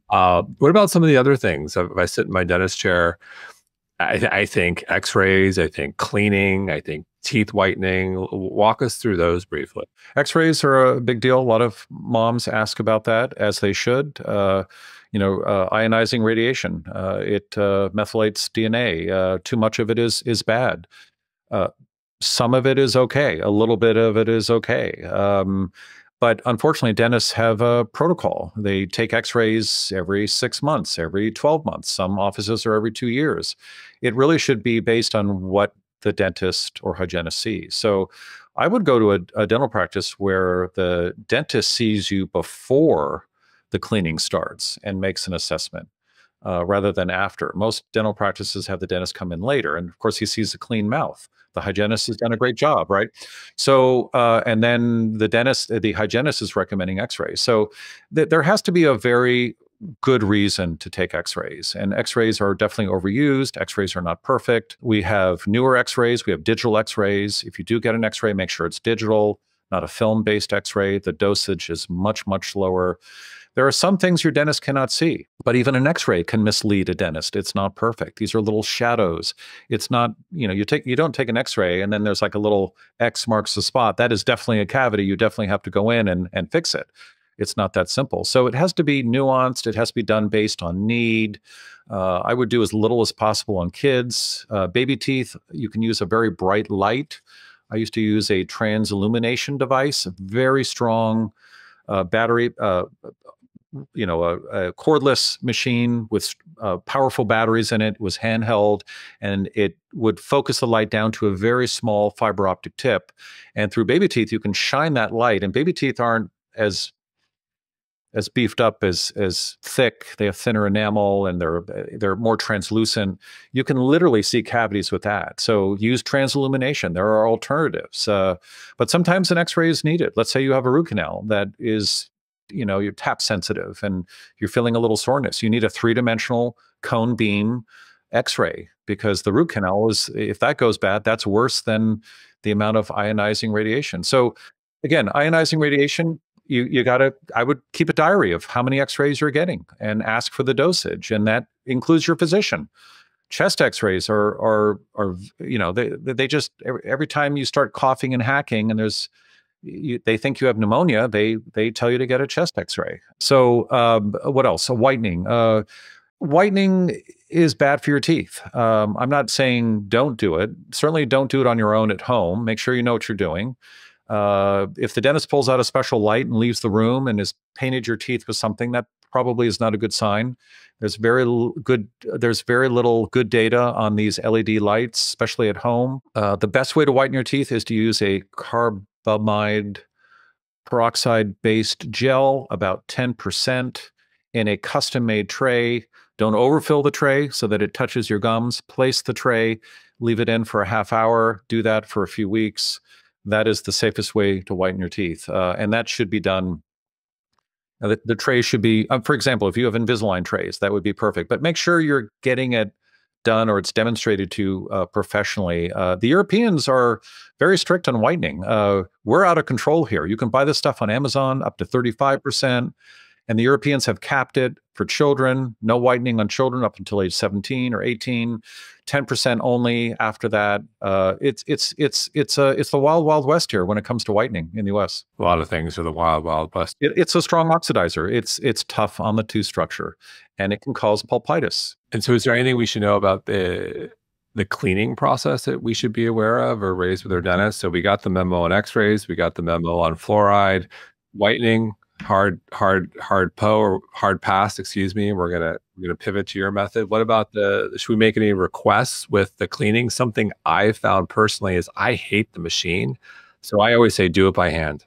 Uh, what about some of the other things? If I sit in my dentist chair, I, I think X-rays, I think cleaning, I think teeth whitening. Walk us through those briefly. X-rays are a big deal. A lot of moms ask about that, as they should. Uh, you know, uh, ionizing radiation. Uh, it uh, methylates DNA. Uh, too much of it is is bad. Some of it is okay. A little bit of it is okay. Um, but unfortunately, dentists have a protocol. They take x rays every six months, every 12 months. Some offices are every two years. It really should be based on what the dentist or hygienist sees. So I would go to a, a dental practice where the dentist sees you before the cleaning starts and makes an assessment. Uh, rather than after. Most dental practices have the dentist come in later, and of course, he sees a clean mouth the hygienist has done a great job, right? So, uh, and then the dentist, the hygienist is recommending X-rays. So, th- there has to be a very good reason to take x-rays and x-rays are definitely overused. X-rays are not perfect. We have newer x-rays. We have digital x-rays. If you do get an x-ray make sure it's digital not a film based x-ray. The dosage is much much lower there are some things your dentist cannot see, but even an x-ray can mislead a dentist. It's not perfect. These are little shadows. It's not, you know, you take you don't take an x-ray and then there's like a little X marks the spot. That is definitely a cavity. You definitely have to go in and and fix it. it's not that simple. So it has to be nuanced. It has to be done based on need. Uh, I would do as little as possible on kids. Uh, baby teeth, you can use a very bright light. I used to use a trans illumination device, a very strong uh, battery, uh, you know, a, a, cordless machine with uh, powerful batteries in it. it. was handheld, and it would focus the light down to a very small fiber optic tip. And through baby teeth, you can shine that light. And baby teeth aren't as as beefed up as as thick. They have thinner enamel and they're they're more translucent. You can literally see cavities with that. So use transillumination. There are alternatives, uh, but sometimes an X-ray is needed. Let's say you have a root canal that is, you know, you're tap sensitive and you're feeling a little soreness. You need a three-dimensional cone beam X-ray because the root canal is if that goes bad, that's worse than the amount of ionizing radiation. So again, ionizing radiation you you got to i would keep a diary of how many x-rays you're getting and ask for the dosage and that includes your physician chest x-rays are are are you know they they just every, every time you start coughing and hacking and there's you, they think you have pneumonia they they tell you to get a chest x-ray so um, what else whitening uh, whitening is bad for your teeth um, i'm not saying don't do it certainly don't do it on your own at home make sure you know what you're doing uh, if the dentist pulls out a special light and leaves the room and has painted your teeth with something, that probably is not a good sign. There's very good. There's very little good data on these LED lights, especially at home. Uh, the best way to whiten your teeth is to use a carbamide peroxide-based gel, about 10%, in a custom-made tray. Don't overfill the tray so that it touches your gums. Place the tray, leave it in for a half hour. Do that for a few weeks that is the safest way to whiten your teeth. Uh, and that should be done. The, the tray should be, uh, for example, if you have Invisalign trays, that would be perfect. But make sure you're getting it done or it's demonstrated to uh, professionally. Uh, the Europeans are very strict on whitening. Uh, we're out of control here. You can buy this stuff on Amazon up to 35%. And the Europeans have capped it for children, no whitening on children up until age 17 or 18, 10% only after that. Uh, it's it's it's it's a it's the wild wild west here when it comes to whitening in the U.S. A lot of things are the wild wild west. It, it's a strong oxidizer. It's it's tough on the tooth structure, and it can cause pulpitis. And so, is there anything we should know about the the cleaning process that we should be aware of or raise with our dentist? So we got the memo on X-rays, we got the memo on fluoride, whitening hard hard hard po or hard pass excuse me we're gonna we're gonna pivot to your method. What about the should we make any requests with the cleaning? Something i found personally is i hate the machine so i always say do it by hand.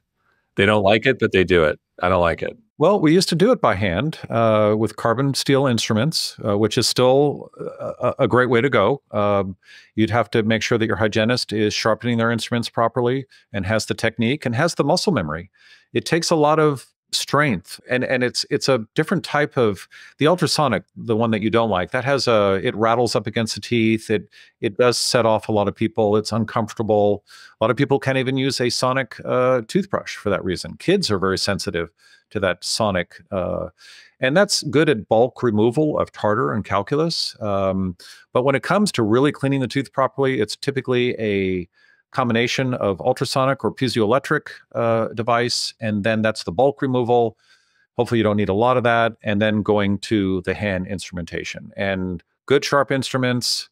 They don't like it but they do it. I don't like it well, we used to do it by hand uh, with carbon steel instruments, uh, which is still a, a, great way to go. Um, you'd have to make sure that your hygienist is sharpening their instruments properly and has the technique and has the muscle memory. It takes a lot of strength and and it's it's a different type of the ultrasonic the one that you don't like that has a it rattles up against the teeth it it does set off a lot of people it's uncomfortable a lot of people can't even use a sonic uh, toothbrush for that reason kids are very sensitive to that sonic uh, and that's good at bulk removal of tartar and calculus um, but when it comes to really cleaning the tooth properly it's typically a combination of ultrasonic or piezoelectric uh, device, and then that's the bulk removal. Hopefully, you don't need a lot of that, and then going to the hand instrumentation and good sharp instruments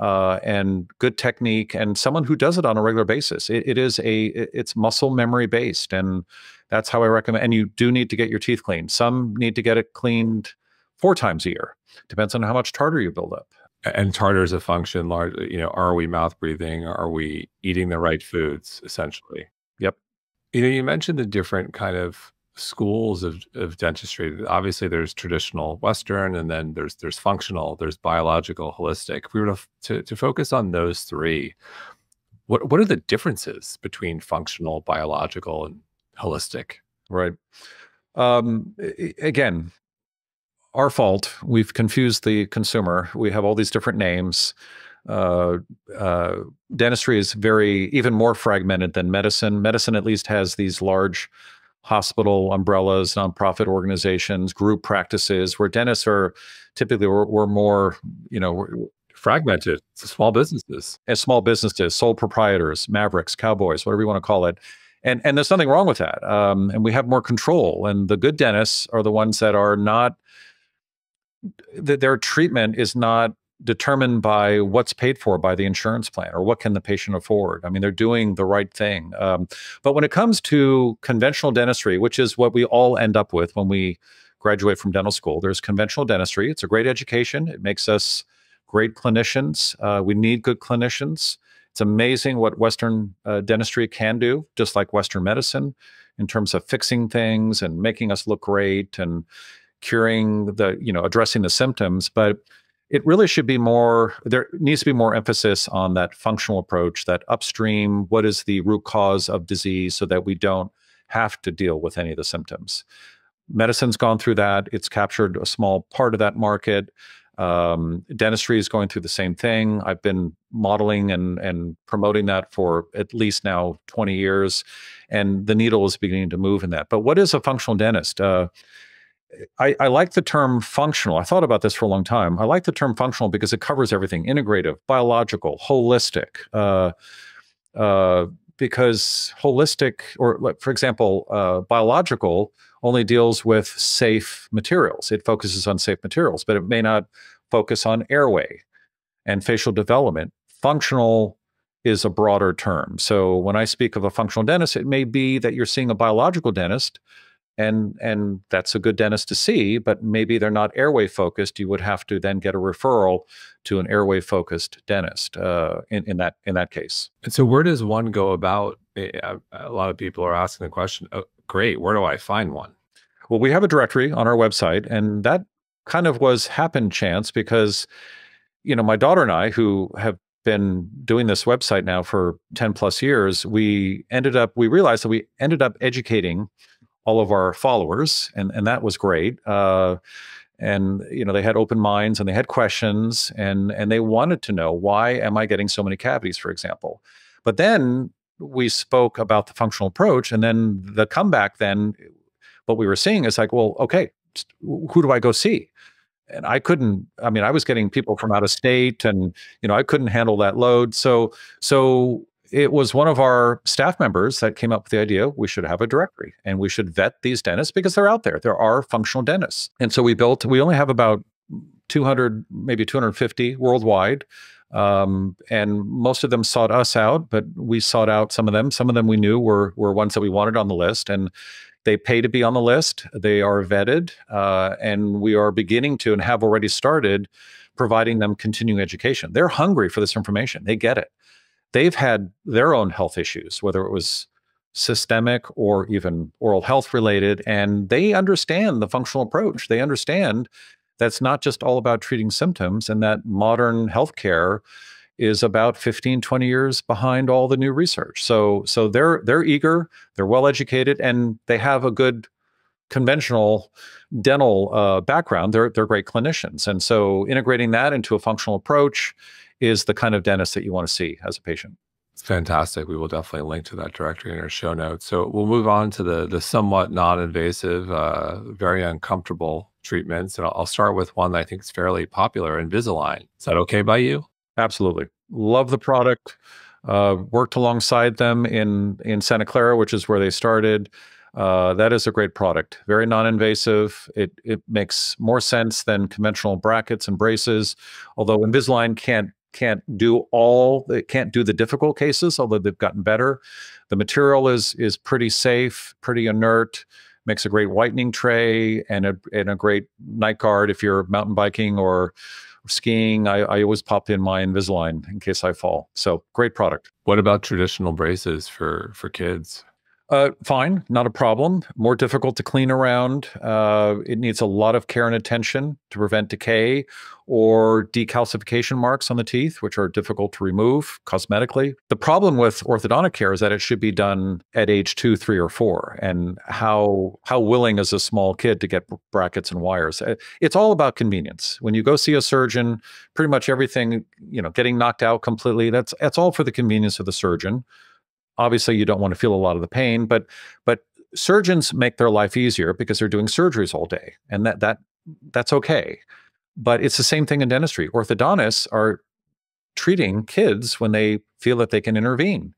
uh, and good technique, and someone who does it on a regular basis. It, it is a it's muscle memory based, and that's how I recommend. And you do need to get your teeth cleaned. Some need to get it cleaned four times a year. Depends on how much tartar you build up and tartar is a function large you know are we mouth breathing are we eating the right foods essentially yep you know you mentioned the different kind of schools of, of dentistry obviously there's traditional western and then there's there's functional there's biological holistic if we were to, to, to focus on those three what what are the differences between functional biological and holistic right um, again our fault. We've confused the consumer. We have all these different names. Uh, uh, dentistry is very even more fragmented than medicine. Medicine at least has these large hospital umbrellas, nonprofit organizations, group practices. Where dentists are typically we're, we're more, you know, fragmented. It's small businesses, as small businesses, sole proprietors, mavericks, cowboys, whatever you want to call it. And and there's nothing wrong with that. Um, and we have more control. And the good dentists are the ones that are not that their treatment is not determined by what's paid for by the insurance plan or what can the patient afford. I mean, they're doing the right thing. Um, but when it comes to conventional dentistry, which is what we all end up with when we graduate from dental school, there's conventional dentistry. It's a great education. It makes us great clinicians. Uh, we need good clinicians. It's amazing what Western uh, dentistry can do, just like Western medicine, in terms of fixing things and making us look great and curing the, you know, addressing the symptoms. But it really should be more there needs to be more emphasis on that functional approach that upstream what is the root cause of disease so that we don't have to deal with any of the symptoms medicine's gone through that it's captured a small part of that market um, dentistry is going through the same thing i've been modeling and, and promoting that for at least now 20 years and the needle is beginning to move in that but what is a functional dentist uh, I, I, like the term functional. I thought about this for a long time. I like the term functional because it covers everything integrative, biological, holistic. Uh, uh, because holistic, or for example, uh, biological only deals with safe materials. It focuses on safe materials, but it may not focus on airway and facial development. Functional is a broader term. So when I speak of a functional dentist, it may be that you're seeing a biological dentist and and that's a good dentist to see but maybe they're not airway focused you would have to then get a referral to an airway focused dentist uh, in, in that in that case. And so where does one go about eh, a lot of people are asking the question oh, great where do i find one? Well we have a directory on our website and that kind of was happen chance because you know my daughter and i who have been doing this website now for 10 plus years we ended up we realized that we ended up educating all of our followers, and and that was great. Uh, and you know they had open minds and they had questions and and they wanted to know why am I getting so many cavities, for example. But then we spoke about the functional approach, and then the comeback. Then what we were seeing is like, well, okay, who do I go see? and I couldn't. I mean, I was getting people from out of state, and you know, I couldn't handle that load. So, so it was one of our staff members that came up with the idea we should have a directory and we should vet these dentists because they're out there. There are functional dentists. And so we built, we only have about 200, maybe 250 worldwide. Um, and most of them sought us out, but we sought out some of them. Some of them we knew were, were ones that we wanted on the list. And they pay to be on the list. They are vetted. Uh, and we are beginning to and have already started providing them continuing education. They're hungry for this information. They get it they've had their own health issues, whether it was systemic or even oral health related, and they understand the functional approach. They understand that's not just all about treating symptoms and that modern healthcare is about 15 20 years behind all the new research. So so they're they're eager they're well educated and they have a good conventional dental uh, background. They're they're great clinicians. And so integrating that into a functional approach is the kind of dentist that you want to see as a patient. It's fantastic. We will definitely link to that directory in our show notes. So we'll move on to the the somewhat non-invasive, uh, very uncomfortable treatments, and I'll, I'll start with one that I think is fairly popular, Invisalign. Is that okay by you? Absolutely. Love the product. Uh, worked alongside them in in Santa Clara, which is where they started. Uh, that is a great product. Very non-invasive. It it makes more sense than conventional brackets and braces. Although Invisalign can't can't do all it can't do the difficult cases although they've gotten better. The material is is pretty safe pretty inert makes a great whitening tray and a and a great night guard if you're mountain biking or skiing. I, I always pop in my invisalign in case i fall. So great product. What about traditional braces for for kids uh, fine, not a problem. More difficult to clean around. Uh, it needs a lot of care and attention to prevent decay or decalcification marks on the teeth, which are difficult to remove cosmetically. The problem with orthodontic care is that it should be done at age two, three, or four. And how how willing is a small kid to get brackets and wires? Uh, it's all about convenience. When you go see a surgeon, pretty much everything, you know, getting knocked out completely. That's that's all for the convenience of the surgeon obviously you don't want to feel a lot of the pain but but surgeons make their life easier because they're doing surgeries all day and that that that's okay. But it's the same thing in dentistry. Orthodontists are treating kids when they feel that they can intervene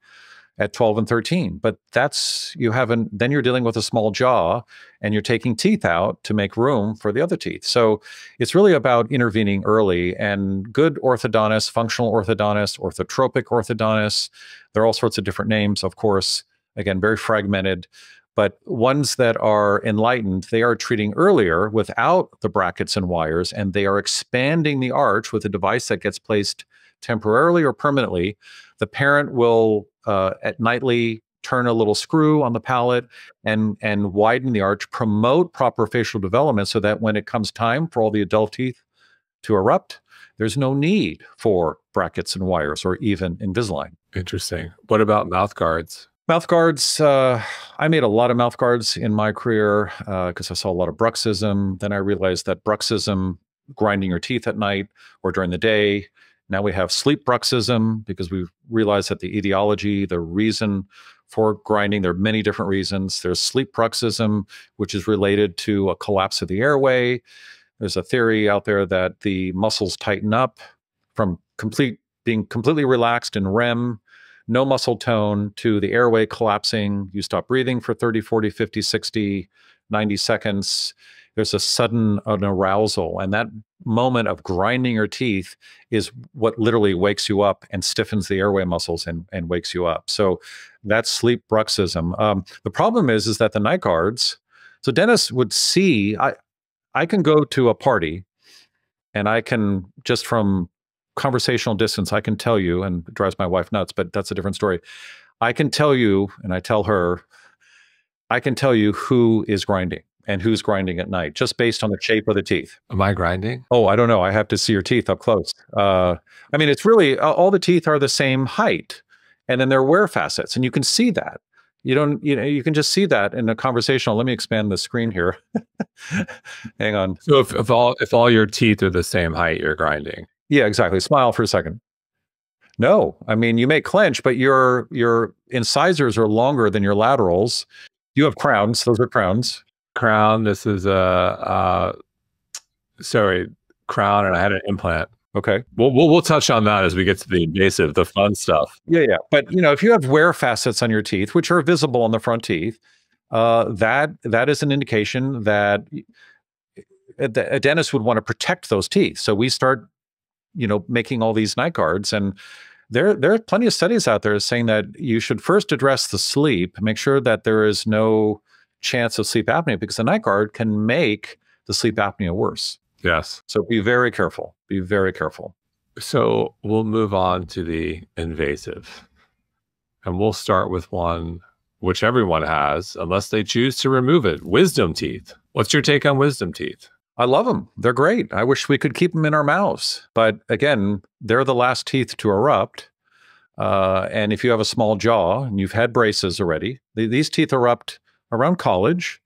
at 12 and 13 but that's you haven't then you're dealing with a small jaw and you're taking teeth out to make room for the other teeth. So it's really about intervening early and good orthodontists functional orthodontists orthotropic orthodontists there are all sorts of different names of course again very fragmented but ones that are enlightened they are treating earlier without the brackets and wires and they are expanding the arch with a device that gets placed temporarily or permanently. The parent will uh, at nightly turn a little screw on the palate and and widen the arch, promote proper facial development so that when it comes time for all the adult teeth to erupt, there's no need for brackets and wires or even Invisalign. Interesting. What about mouth guards? Mouth guards, uh, I made a lot of mouth guards in my career because uh, I saw a lot of bruxism. Then I realized that bruxism, grinding your teeth at night or during the day, now we have sleep bruxism because we realize that the etiology, the reason for grinding, there are many different reasons. There's sleep bruxism, which is related to a collapse of the airway. There's a theory out there that the muscles tighten up from complete being completely relaxed in REM, no muscle tone to the airway collapsing. You stop breathing for 30, 40, 50, 60, 90 seconds there's a sudden an arousal and that moment of grinding your teeth is what literally wakes you up and stiffens the airway muscles and, and wakes you up. So that's sleep bruxism. Um, the problem is is that the night guards so dennis would see i i can go to a party and i can just from conversational distance i can tell you and drives my wife nuts but that's a different story. I can tell you and i tell her i can tell you who is grinding and who's grinding at night, just based on the shape of the teeth. Am I grinding? Oh, I don't know. I have to see your teeth up close. Uh, I mean, it's really all the teeth are the same height, and then they're wear facets, and you can see that. You don't, you know, you can just see that in a conversational. Let me expand the screen here. Hang on. So if, if all if all your teeth are the same height, you're grinding. Yeah, exactly. Smile for a second. No, I mean you may clench, but your your incisors are longer than your laterals. You have crowns; those are crowns crown. This is a uh, sorry crown, and I had an implant. Okay, we'll, we'll we'll touch on that as we get to the invasive, the fun stuff. Yeah, yeah. But you know, if you have wear facets on your teeth, which are visible on the front teeth, uh, that that is an indication that a dentist would want to protect those teeth. So we start, you know, making all these night guards and there there are plenty of studies out there saying that you should first address the sleep, make sure that there is no chance of sleep apnea because the night guard can make the sleep apnea worse. Yes. So be very careful. Be very careful. So we'll move on to the invasive. And we'll start with one which everyone has, unless they choose to remove it wisdom teeth. What's your take on wisdom teeth? I love them. They're great. I wish we could keep them in our mouths. But again, they're the last teeth to erupt. Uh, and if you have a small jaw and you've had braces already, these teeth erupt around college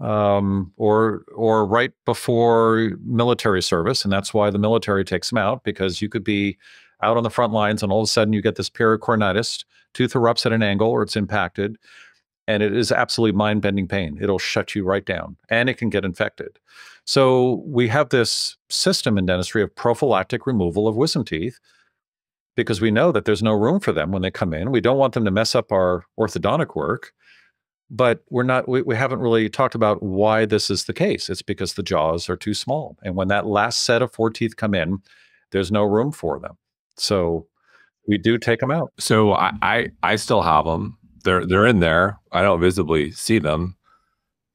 um, or or right before military service, and that's why the military takes them out because you could be out on the front lines and all of a sudden you get this pericoronitis, tooth erupts at an angle or it's impacted, and it is absolutely mind-bending pain. It'll shut you right down, and it can get infected. So we have this system in dentistry of prophylactic removal of wisdom teeth because we know that there's no room for them when they come in. We don't want them to mess up our orthodontic work but we're not we, we haven't really talked about why this is the case. It's because the jaws are too small and when that last set of four teeth come in there's no room for them. So we do take them out. So i i, I still have them they're they're in there. I don't visibly see them.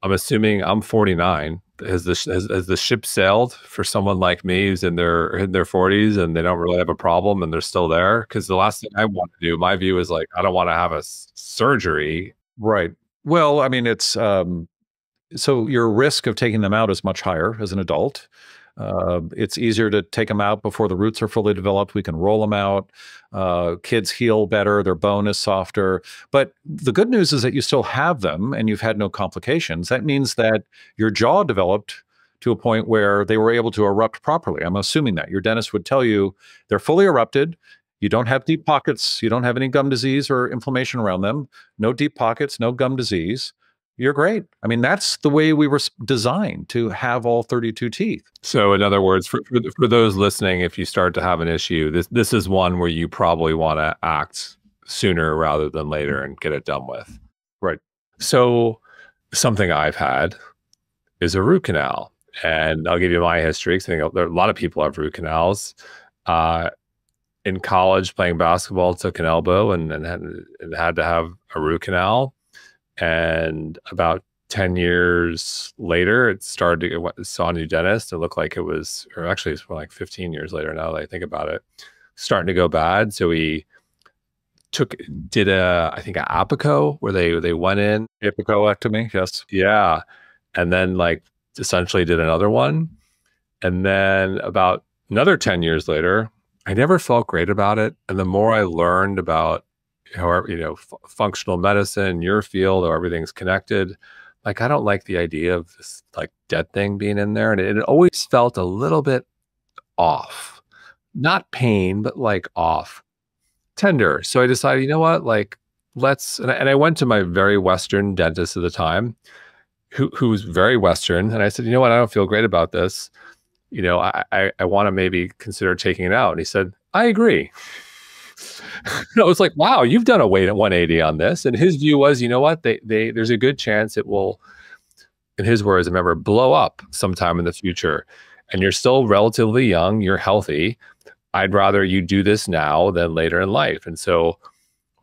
I'm assuming i'm 49 has the has, has the ship sailed for someone like me who's in their in their 40s and they don't really have a problem and they're still there? Because the last thing i want to do my view is like i don't want to have a surgery right well, I mean, it's um, so your risk of taking them out is much higher as an adult. Uh, it's easier to take them out before the roots are fully developed. We can roll them out. Uh, kids heal better. Their bone is softer. But the good news is that you still have them and you've had no complications. That means that your jaw developed to a point where they were able to erupt properly. I'm assuming that your dentist would tell you they're fully erupted. You don't have deep pockets. You don't have any gum disease or inflammation around them. No deep pockets, no gum disease. You're great. I mean, that's the way we were designed to have all 32 teeth. So, in other words, for, for, for those listening, if you start to have an issue, this this is one where you probably want to act sooner rather than later and get it done with. Right. So, something I've had is a root canal. And I'll give you my history because I think there, a lot of people have root canals. Uh, in college, playing basketball, took an elbow and, and, had, and had to have a root canal. And about 10 years later, it started to get, saw a new dentist. It looked like it was, or actually, it's like 15 years later now that I think about it, starting to go bad. So we took, did a, I think, a Apico where they, they went in. Apicoectomy, yes. Yeah. And then like essentially did another one. And then about another 10 years later, I never felt great about it. And the more I learned about however, you know, f- functional medicine, your field, or everything's connected, like I don't like the idea of this like dead thing being in there. And it, it always felt a little bit off. Not pain, but like off. Tender. So I decided, you know what? Like, let's and I, and I went to my very Western dentist at the time who who was very Western, and I said, you know what, I don't feel great about this. You know, I I, I want to maybe consider taking it out. And he said, I agree. I was like, wow, you've done a weight at 180 on this. And his view was, you know what, they they there's a good chance it will, in his words, remember, blow up sometime in the future. And you're still relatively young, you're healthy. I'd rather you do this now than later in life. And so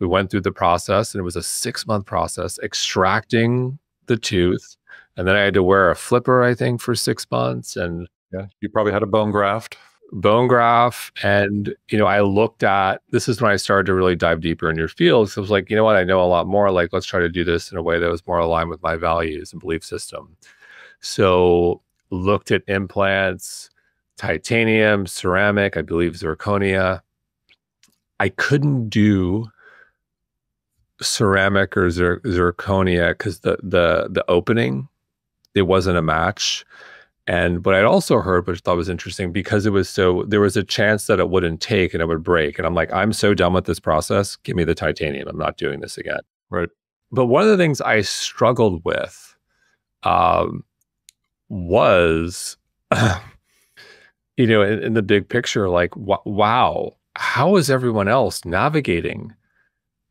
we went through the process, and it was a six month process extracting the tooth. And then I had to wear a flipper, I think, for six months. And yeah, you probably had a bone graft. Bone graft. And, you know, I looked at this is when I started to really dive deeper in your field. So I was like, you know what? I know a lot more. Like, let's try to do this in a way that was more aligned with my values and belief system. So looked at implants, titanium, ceramic, I believe zirconia. I couldn't do ceramic or zir- zirconia because the the the opening it wasn't a match and what i'd also heard which i thought was interesting because it was so there was a chance that it wouldn't take and it would break. And i'm like i'm so done with this process. Give me the titanium. I'm not doing this again. Right. But one of the things i struggled with um, was you know in, in, the big picture like wow how is everyone else navigating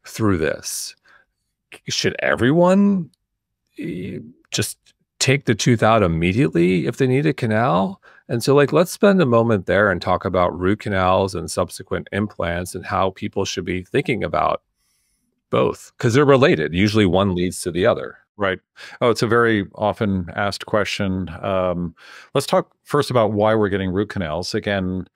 through this. Should everyone just take the tooth out immediately if they need a canal? And so, like, let's spend a moment there and talk about root canals and subsequent implants and how people should be thinking about both because they're related. Usually, one leads to the other. Right. Oh, it's a very often asked question. Um, let's talk first about why we're getting root canals. Again,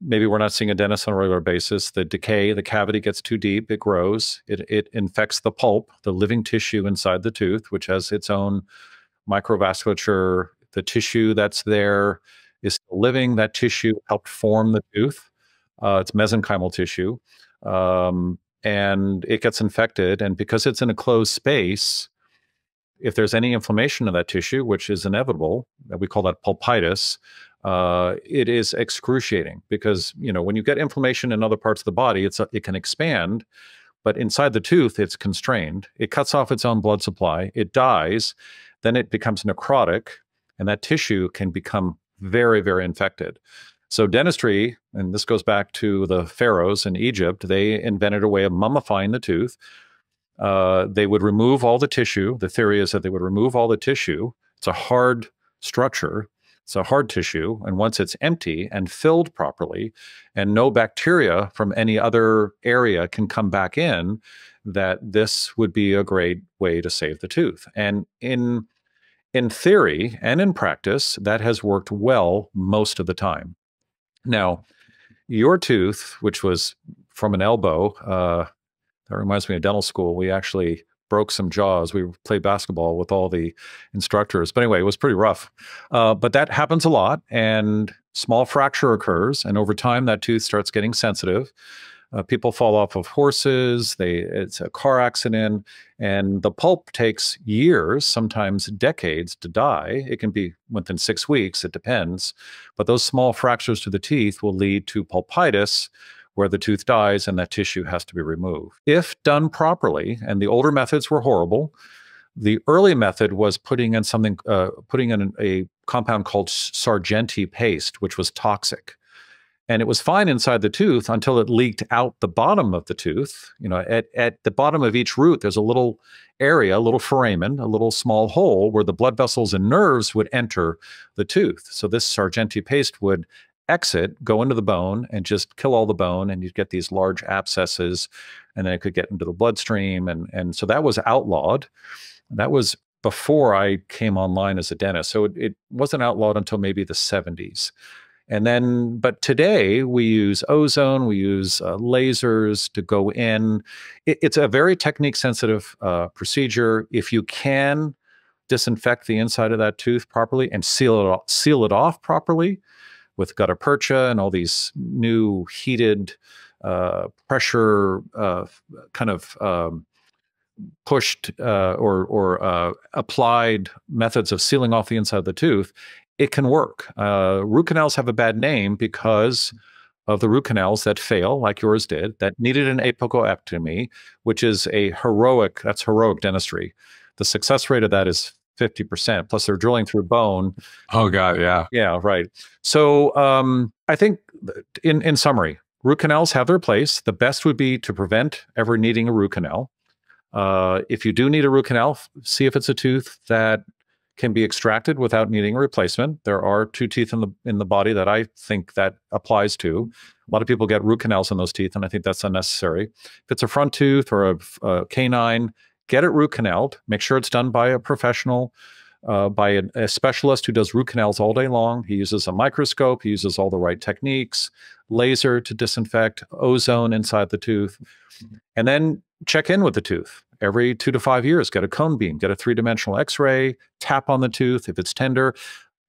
maybe we're not seeing a dentist on a regular basis. The decay, the cavity gets too deep, it grows, it, it infects the pulp, the living tissue inside the tooth, which has its own microvasculature. The tissue that's there is living. That tissue helped form the tooth. Uh, it's mesenchymal tissue. Um, and it gets infected. And because it's in a closed space, if there's any inflammation of that tissue, which is inevitable, we call that pulpitis, uh, it is excruciating because you know when you get inflammation in other parts of the body, it's it can expand, but inside the tooth it's constrained. It cuts off its own blood supply. It dies, then it becomes necrotic, and that tissue can become very very infected. So dentistry, and this goes back to the pharaohs in Egypt, they invented a way of mummifying the tooth. Uh, they would remove all the tissue. The theory is that they would remove all the tissue. It's a hard structure it's a hard tissue. And once it's empty and filled properly, and no bacteria from any other area can come back in, that this would be a great way to save the tooth. And in in theory and in practice, that has worked well most of the time. Now, your tooth, which was from an elbow, uh, that reminds me of dental school. We actually broke some jaws. We played basketball with all the instructors. But anyway, it was pretty rough. Uh, but that happens a lot, and small fracture occurs, and over time that tooth starts getting sensitive. Uh, people fall off of horses. They it's a car accident, and the pulp takes years, sometimes decades, to die. It can be within six weeks. It depends, but those small fractures to the teeth will lead to pulpitis, where the tooth dies and that tissue has to be removed. If done properly, and the older methods were horrible, the early method was putting in something, uh, putting in a compound called Sargenti paste, which was toxic. And it was fine inside the tooth until it leaked out the bottom of the tooth. You know, at, at the bottom of each root, there's a little area, a little foramen, a little small hole where the blood vessels and nerves would enter the tooth. So this Sargenti paste would exit, go into the bone, and just kill all the bone, and you'd get these large abscesses, and then it could get into the bloodstream, and and so that was outlawed. That was before I came online as a dentist, so it, it wasn't outlawed until maybe the 70s. And then, but today we use ozone, we use uh, lasers to go in. It, it's a very technique sensitive uh, procedure. If you can disinfect the inside of that tooth properly and seal it off, seal it off properly with gutta percha and all these new heated uh, pressure uh, kind of um, pushed uh, or or uh, applied methods of sealing off the inside of the tooth, it can work. Uh, root canals have a bad name because of the root canals that fail, like yours did, that needed an apicoectomy, which is a heroic, that's heroic dentistry. The success rate of that is 50%. Plus, they're drilling through bone. Oh, God. Yeah. Yeah. Right. So, um, I think in, in summary, root canals have their place. The best would be to prevent ever needing a root canal. Uh, if you do need a root canal, see if it's a tooth that can be extracted without needing a replacement. There are two teeth in the in the body that I think that applies to. A lot of people get root canals in those teeth, and I think that's unnecessary. If it's a front tooth or a, a canine, get it root canaled. Make sure it's done by a professional, uh, by a, a, specialist who does root canals all day long. He uses a microscope. He uses all the right techniques, laser to disinfect, ozone inside the tooth, and then check in with the tooth every two to five years, get a cone beam, get a three dimensional x ray, tap on the tooth. If it's tender,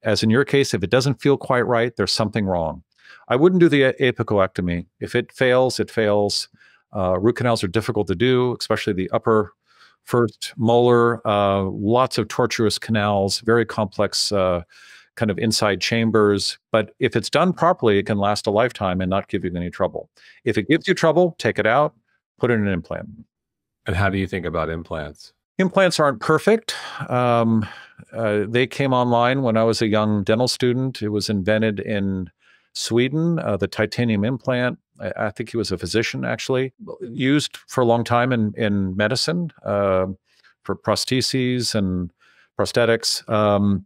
as in your case, if it doesn't feel quite right, there's something wrong. I wouldn't do the apicoectomy. If it fails, it fails. Uh, root canals are difficult to do, especially the upper first molar. Uh, lots of tortuous canals, very complex uh, kind of inside chambers. But if it's done properly, it can last a lifetime and not give you any trouble. If it gives you trouble, take it out, put in an implant. And how do you think about implants? Implants aren't perfect. Um, uh, they came online when I was a young dental student. It was invented in Sweden, uh, the titanium implant. I, I, think he was a physician, actually, used for a long time in, in medicine uh, for prostheses and prosthetics. Um,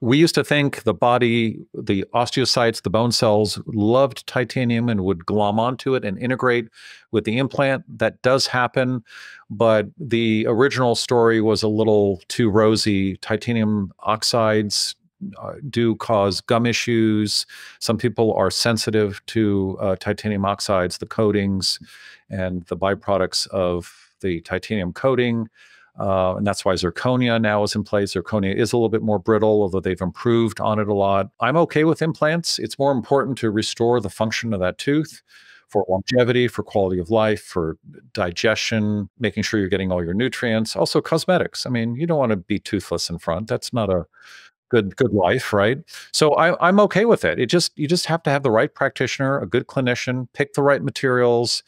we used to think the body, the osteocytes, the bone cells loved titanium and would glom onto it and integrate with the implant. That does happen, but the original story was a little too rosy. Titanium oxides uh, do cause gum issues. Some people are sensitive to uh, titanium oxides, the coatings, and the byproducts of the titanium coating. Uh, and that's why zirconia now is in place. Zirconia is a little bit more brittle, although they've improved on it a lot. I'm okay with implants. It's more important to restore the function of that tooth for longevity, for quality of life, for digestion, making sure you're getting all your nutrients. Also, cosmetics. I mean, you don't want to be toothless in front. That's not a good good life, right? So I, I'm okay with it. It just you just have to have the right practitioner, a good clinician, pick the right materials,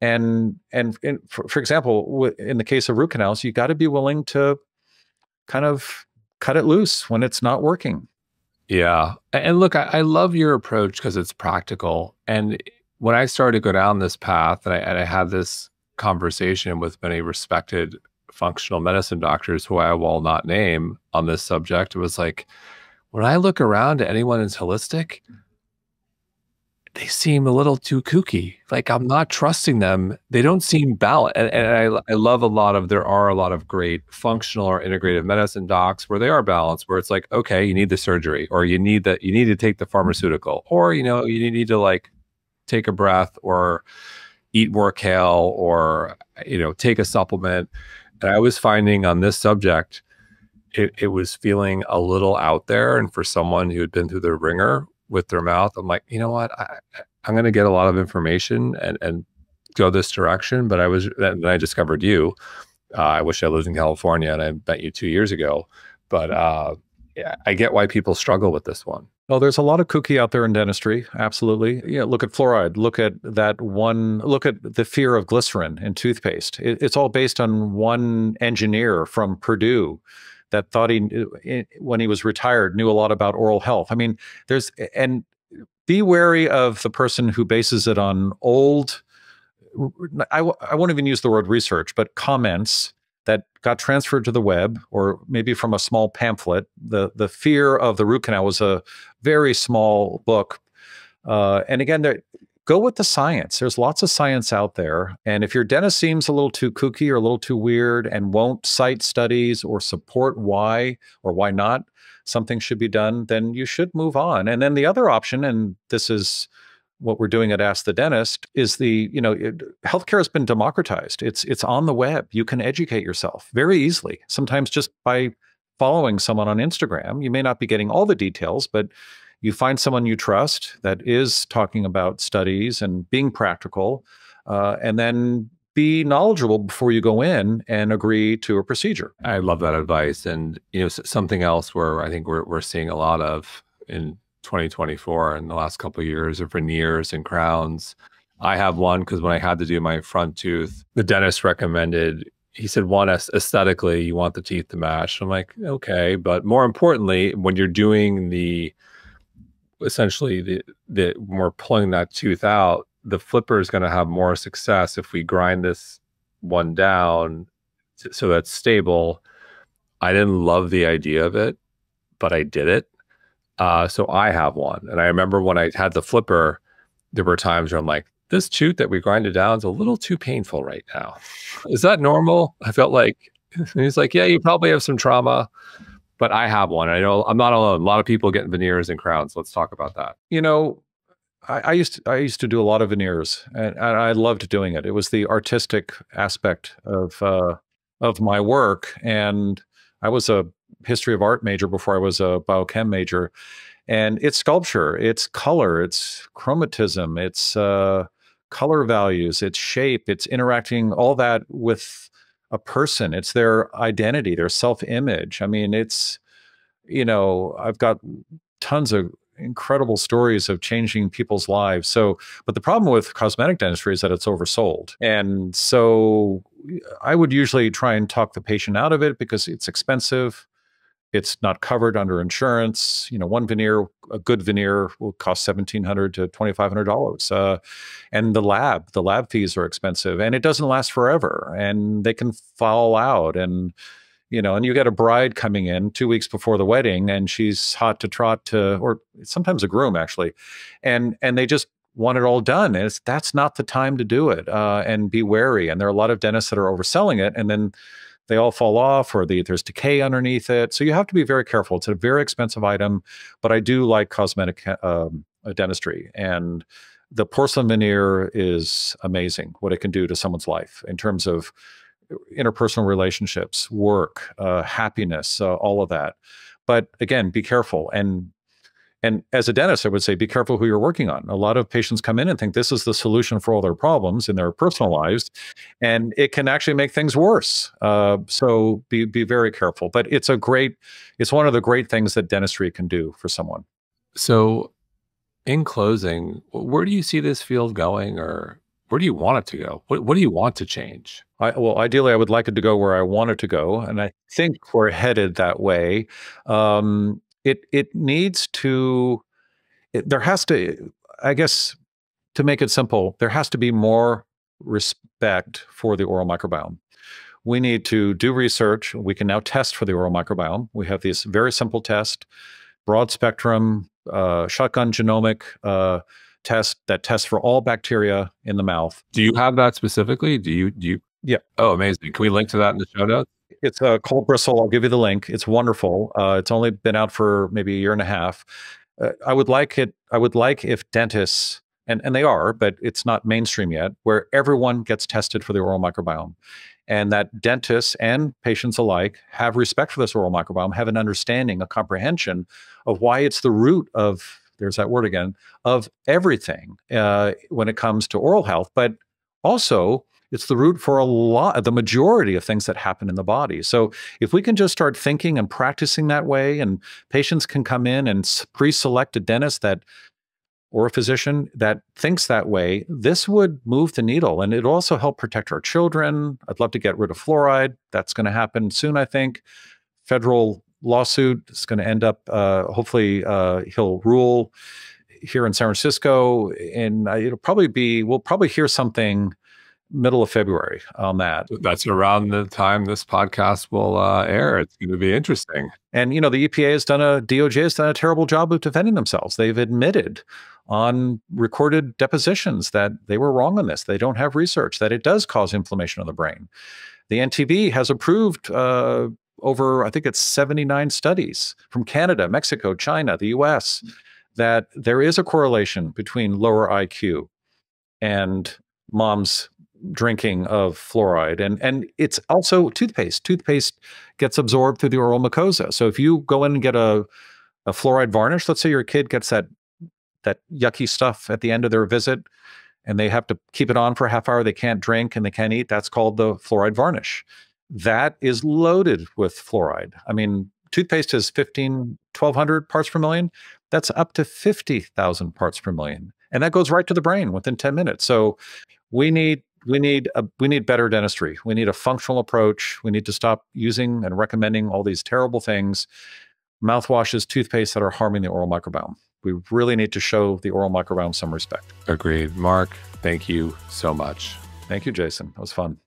and and, for, for, example in the case of root canals you got to be willing to kind of cut it loose when it's not working. Yeah. And look i, I love your approach because it's practical. And when i started to go down this path and I, and I had this conversation with many respected functional medicine doctors who i will not name on this subject it was like when i look around at anyone who's holistic they seem a little too kooky. Like I'm not trusting them. They don't seem balanced. And, and I, I love a lot of, there are a lot of great functional or integrative medicine docs where they are balanced, where it's like, okay, you need the surgery or you need that, you need to take the mm-hmm. pharmaceutical or, you know, you need to like take a breath or eat more kale or, you know, take a supplement. And I was finding on this subject, it, it was feeling a little out there. And for someone who had been through the ringer with their mouth. I'm like, you know what? I, I'm going to get a lot of information and, and go this direction. But I was, then I discovered you. Uh, I wish I lived in California and I met you two years ago. But uh, yeah, I get why people struggle with this one. Oh, there's a lot of kooky out there in dentistry. Absolutely. Yeah. Look at fluoride. Look at that one. Look at the fear of glycerin in toothpaste. It, it's all based on one engineer from Purdue that thought he, when he was retired, knew a lot about oral health. I mean, there's, and be wary of the person who bases it on old I won't even use the word research but comments that got transferred to the web or maybe from a small pamphlet the the fear of the root canal was a very small book uh, and again there go with the science. There's lots of science out there. And if your dentist seems a little too kooky or a little too weird and won't cite studies or support why or why not something should be done, then you should move on. And then the other option, and this is what we're doing at Ask the Dentist, is the, you know, it, healthcare has been democratized. It's it's on the web. You can educate yourself very easily. Sometimes just by following someone on Instagram. You may not be getting all the details, but you find someone you trust that is talking about studies and being practical, uh, and then be knowledgeable before you go in and agree to a procedure. I love that advice. And you know, something else where I think we're we're seeing a lot of in 2024 in the last couple of years are veneers and crowns. I have one because when I had to do my front tooth, the dentist recommended. He said, one aesthetically, you want the teeth to match. I'm like, okay, but more importantly, when you're doing the essentially the the when we're pulling that tooth out, the flipper is going to have more success if we grind this one down so that's stable. I didn't love the idea of it, but I did it. Uh, so I have one, and I remember when I had the flipper, there were times where I'm like, this tooth that we grinded down is a little too painful right now. Is that normal? I felt like he's like, yeah, you probably have some trauma but I have one. I know I'm not alone. A lot of people getting veneers and crowns. Let's talk about that. You know, I, I used to, I used to do a lot of veneers, and, and, I loved doing it. It was the artistic aspect of uh, of my work, and I was a history of art major before I was a biochem major. And it's sculpture, it's color, it's chromatism, it's uh, color values, it's shape, it's interacting all that with a person. It's their identity their self-image. I mean it's you know i've got tons of incredible stories of changing people's lives. So but the problem with cosmetic dentistry is that it's oversold. And so i would usually try and talk the patient out of it because it's expensive it's not covered under insurance. You know, one veneer, a good veneer, will cost seventeen hundred to twenty five hundred dollars. Uh, and the lab, the lab fees are expensive, and it doesn't last forever, and they can fall out, and you know, and you get a bride coming in two weeks before the wedding, and she's hot to trot to, or sometimes a groom actually, and and they just want it all done. And it's that's not the time to do it. Uh, and be wary. And there are a lot of dentists that are overselling it, and then they all fall off or the, there's decay underneath it. So you have to be very careful. It's a very expensive item, but I do like cosmetic um, dentistry. And the porcelain veneer is amazing what it can do to someone's life in terms of interpersonal relationships, work, uh, happiness, uh, all of that. But again, be careful. And and as a dentist, I would say be careful who you're working on. A lot of patients come in and think this is the solution for all their problems in their personal lives, and it can actually make things worse. Uh, so be be very careful. But it's a great, it's one of the great things that dentistry can do for someone. So, in closing, where do you see this field going, or where do you want it to go? What, what do you want to change? I, well, ideally, I would like it to go where I want it to go, and I think we're headed that way. Um, it it needs to it, there has to i guess to make it simple there has to be more respect for the oral microbiome. We need to do research. We can now test for the oral microbiome. We have this very simple test broad spectrum uh, shotgun genomic uh, test that tests for all bacteria in the mouth. Do you have that specifically? Do you do you yeah. Oh amazing. Can we link to that in the show notes it's a cold bristle. I'll give you the link. It's wonderful. Uh, it's only been out for maybe a year and a half. Uh, I would like it. I would like if dentists and and they are, but it's not mainstream yet, where everyone gets tested for the oral microbiome, and that dentists and patients alike have respect for this oral microbiome, have an understanding, a comprehension of why it's the root of there's that word again of everything uh, when it comes to oral health, but also it's the root for a lot, the majority of things that happen in the body. So if we can just start thinking and practicing that way, and patients can come in and pre-select a dentist that or a physician that thinks that way, this would move the needle and it also help protect our children. I'd love to get rid of fluoride. That's going to happen soon, I think. Federal lawsuit is going to end up, uh, hopefully, uh, he'll rule here in San Francisco, and it'll probably be we'll probably hear something middle of February on that. That's around the time this podcast will uh, air. It's going to be interesting. And you know, the EPA has done a DOJ has done a terrible job of defending themselves. They've admitted on recorded depositions that they were wrong on this. They don't have research that it does cause inflammation of the brain. The NTP has approved uh, over, I think it's 79 studies from Canada, Mexico, China, the US, that there is a correlation between lower IQ and mom's drinking of fluoride and and it's also toothpaste. Toothpaste gets absorbed through the oral mucosa. So if you go in and get a a fluoride varnish let's say your kid gets that that yucky stuff at the end of their visit and they have to keep it on for a half hour they can't drink and they can't eat that's called the fluoride varnish. That is loaded with fluoride. I mean toothpaste is 15 1200 parts per million. That's up to 50,000 parts per million and that goes right to the brain within 10 minutes. So we need we need a we need better dentistry. We need a functional approach. We need to stop using and recommending all these terrible things, mouthwashes, toothpaste that are harming the oral microbiome. We really need to show the oral microbiome some respect. Agreed. Mark, thank you so much. Thank you, Jason. That was fun.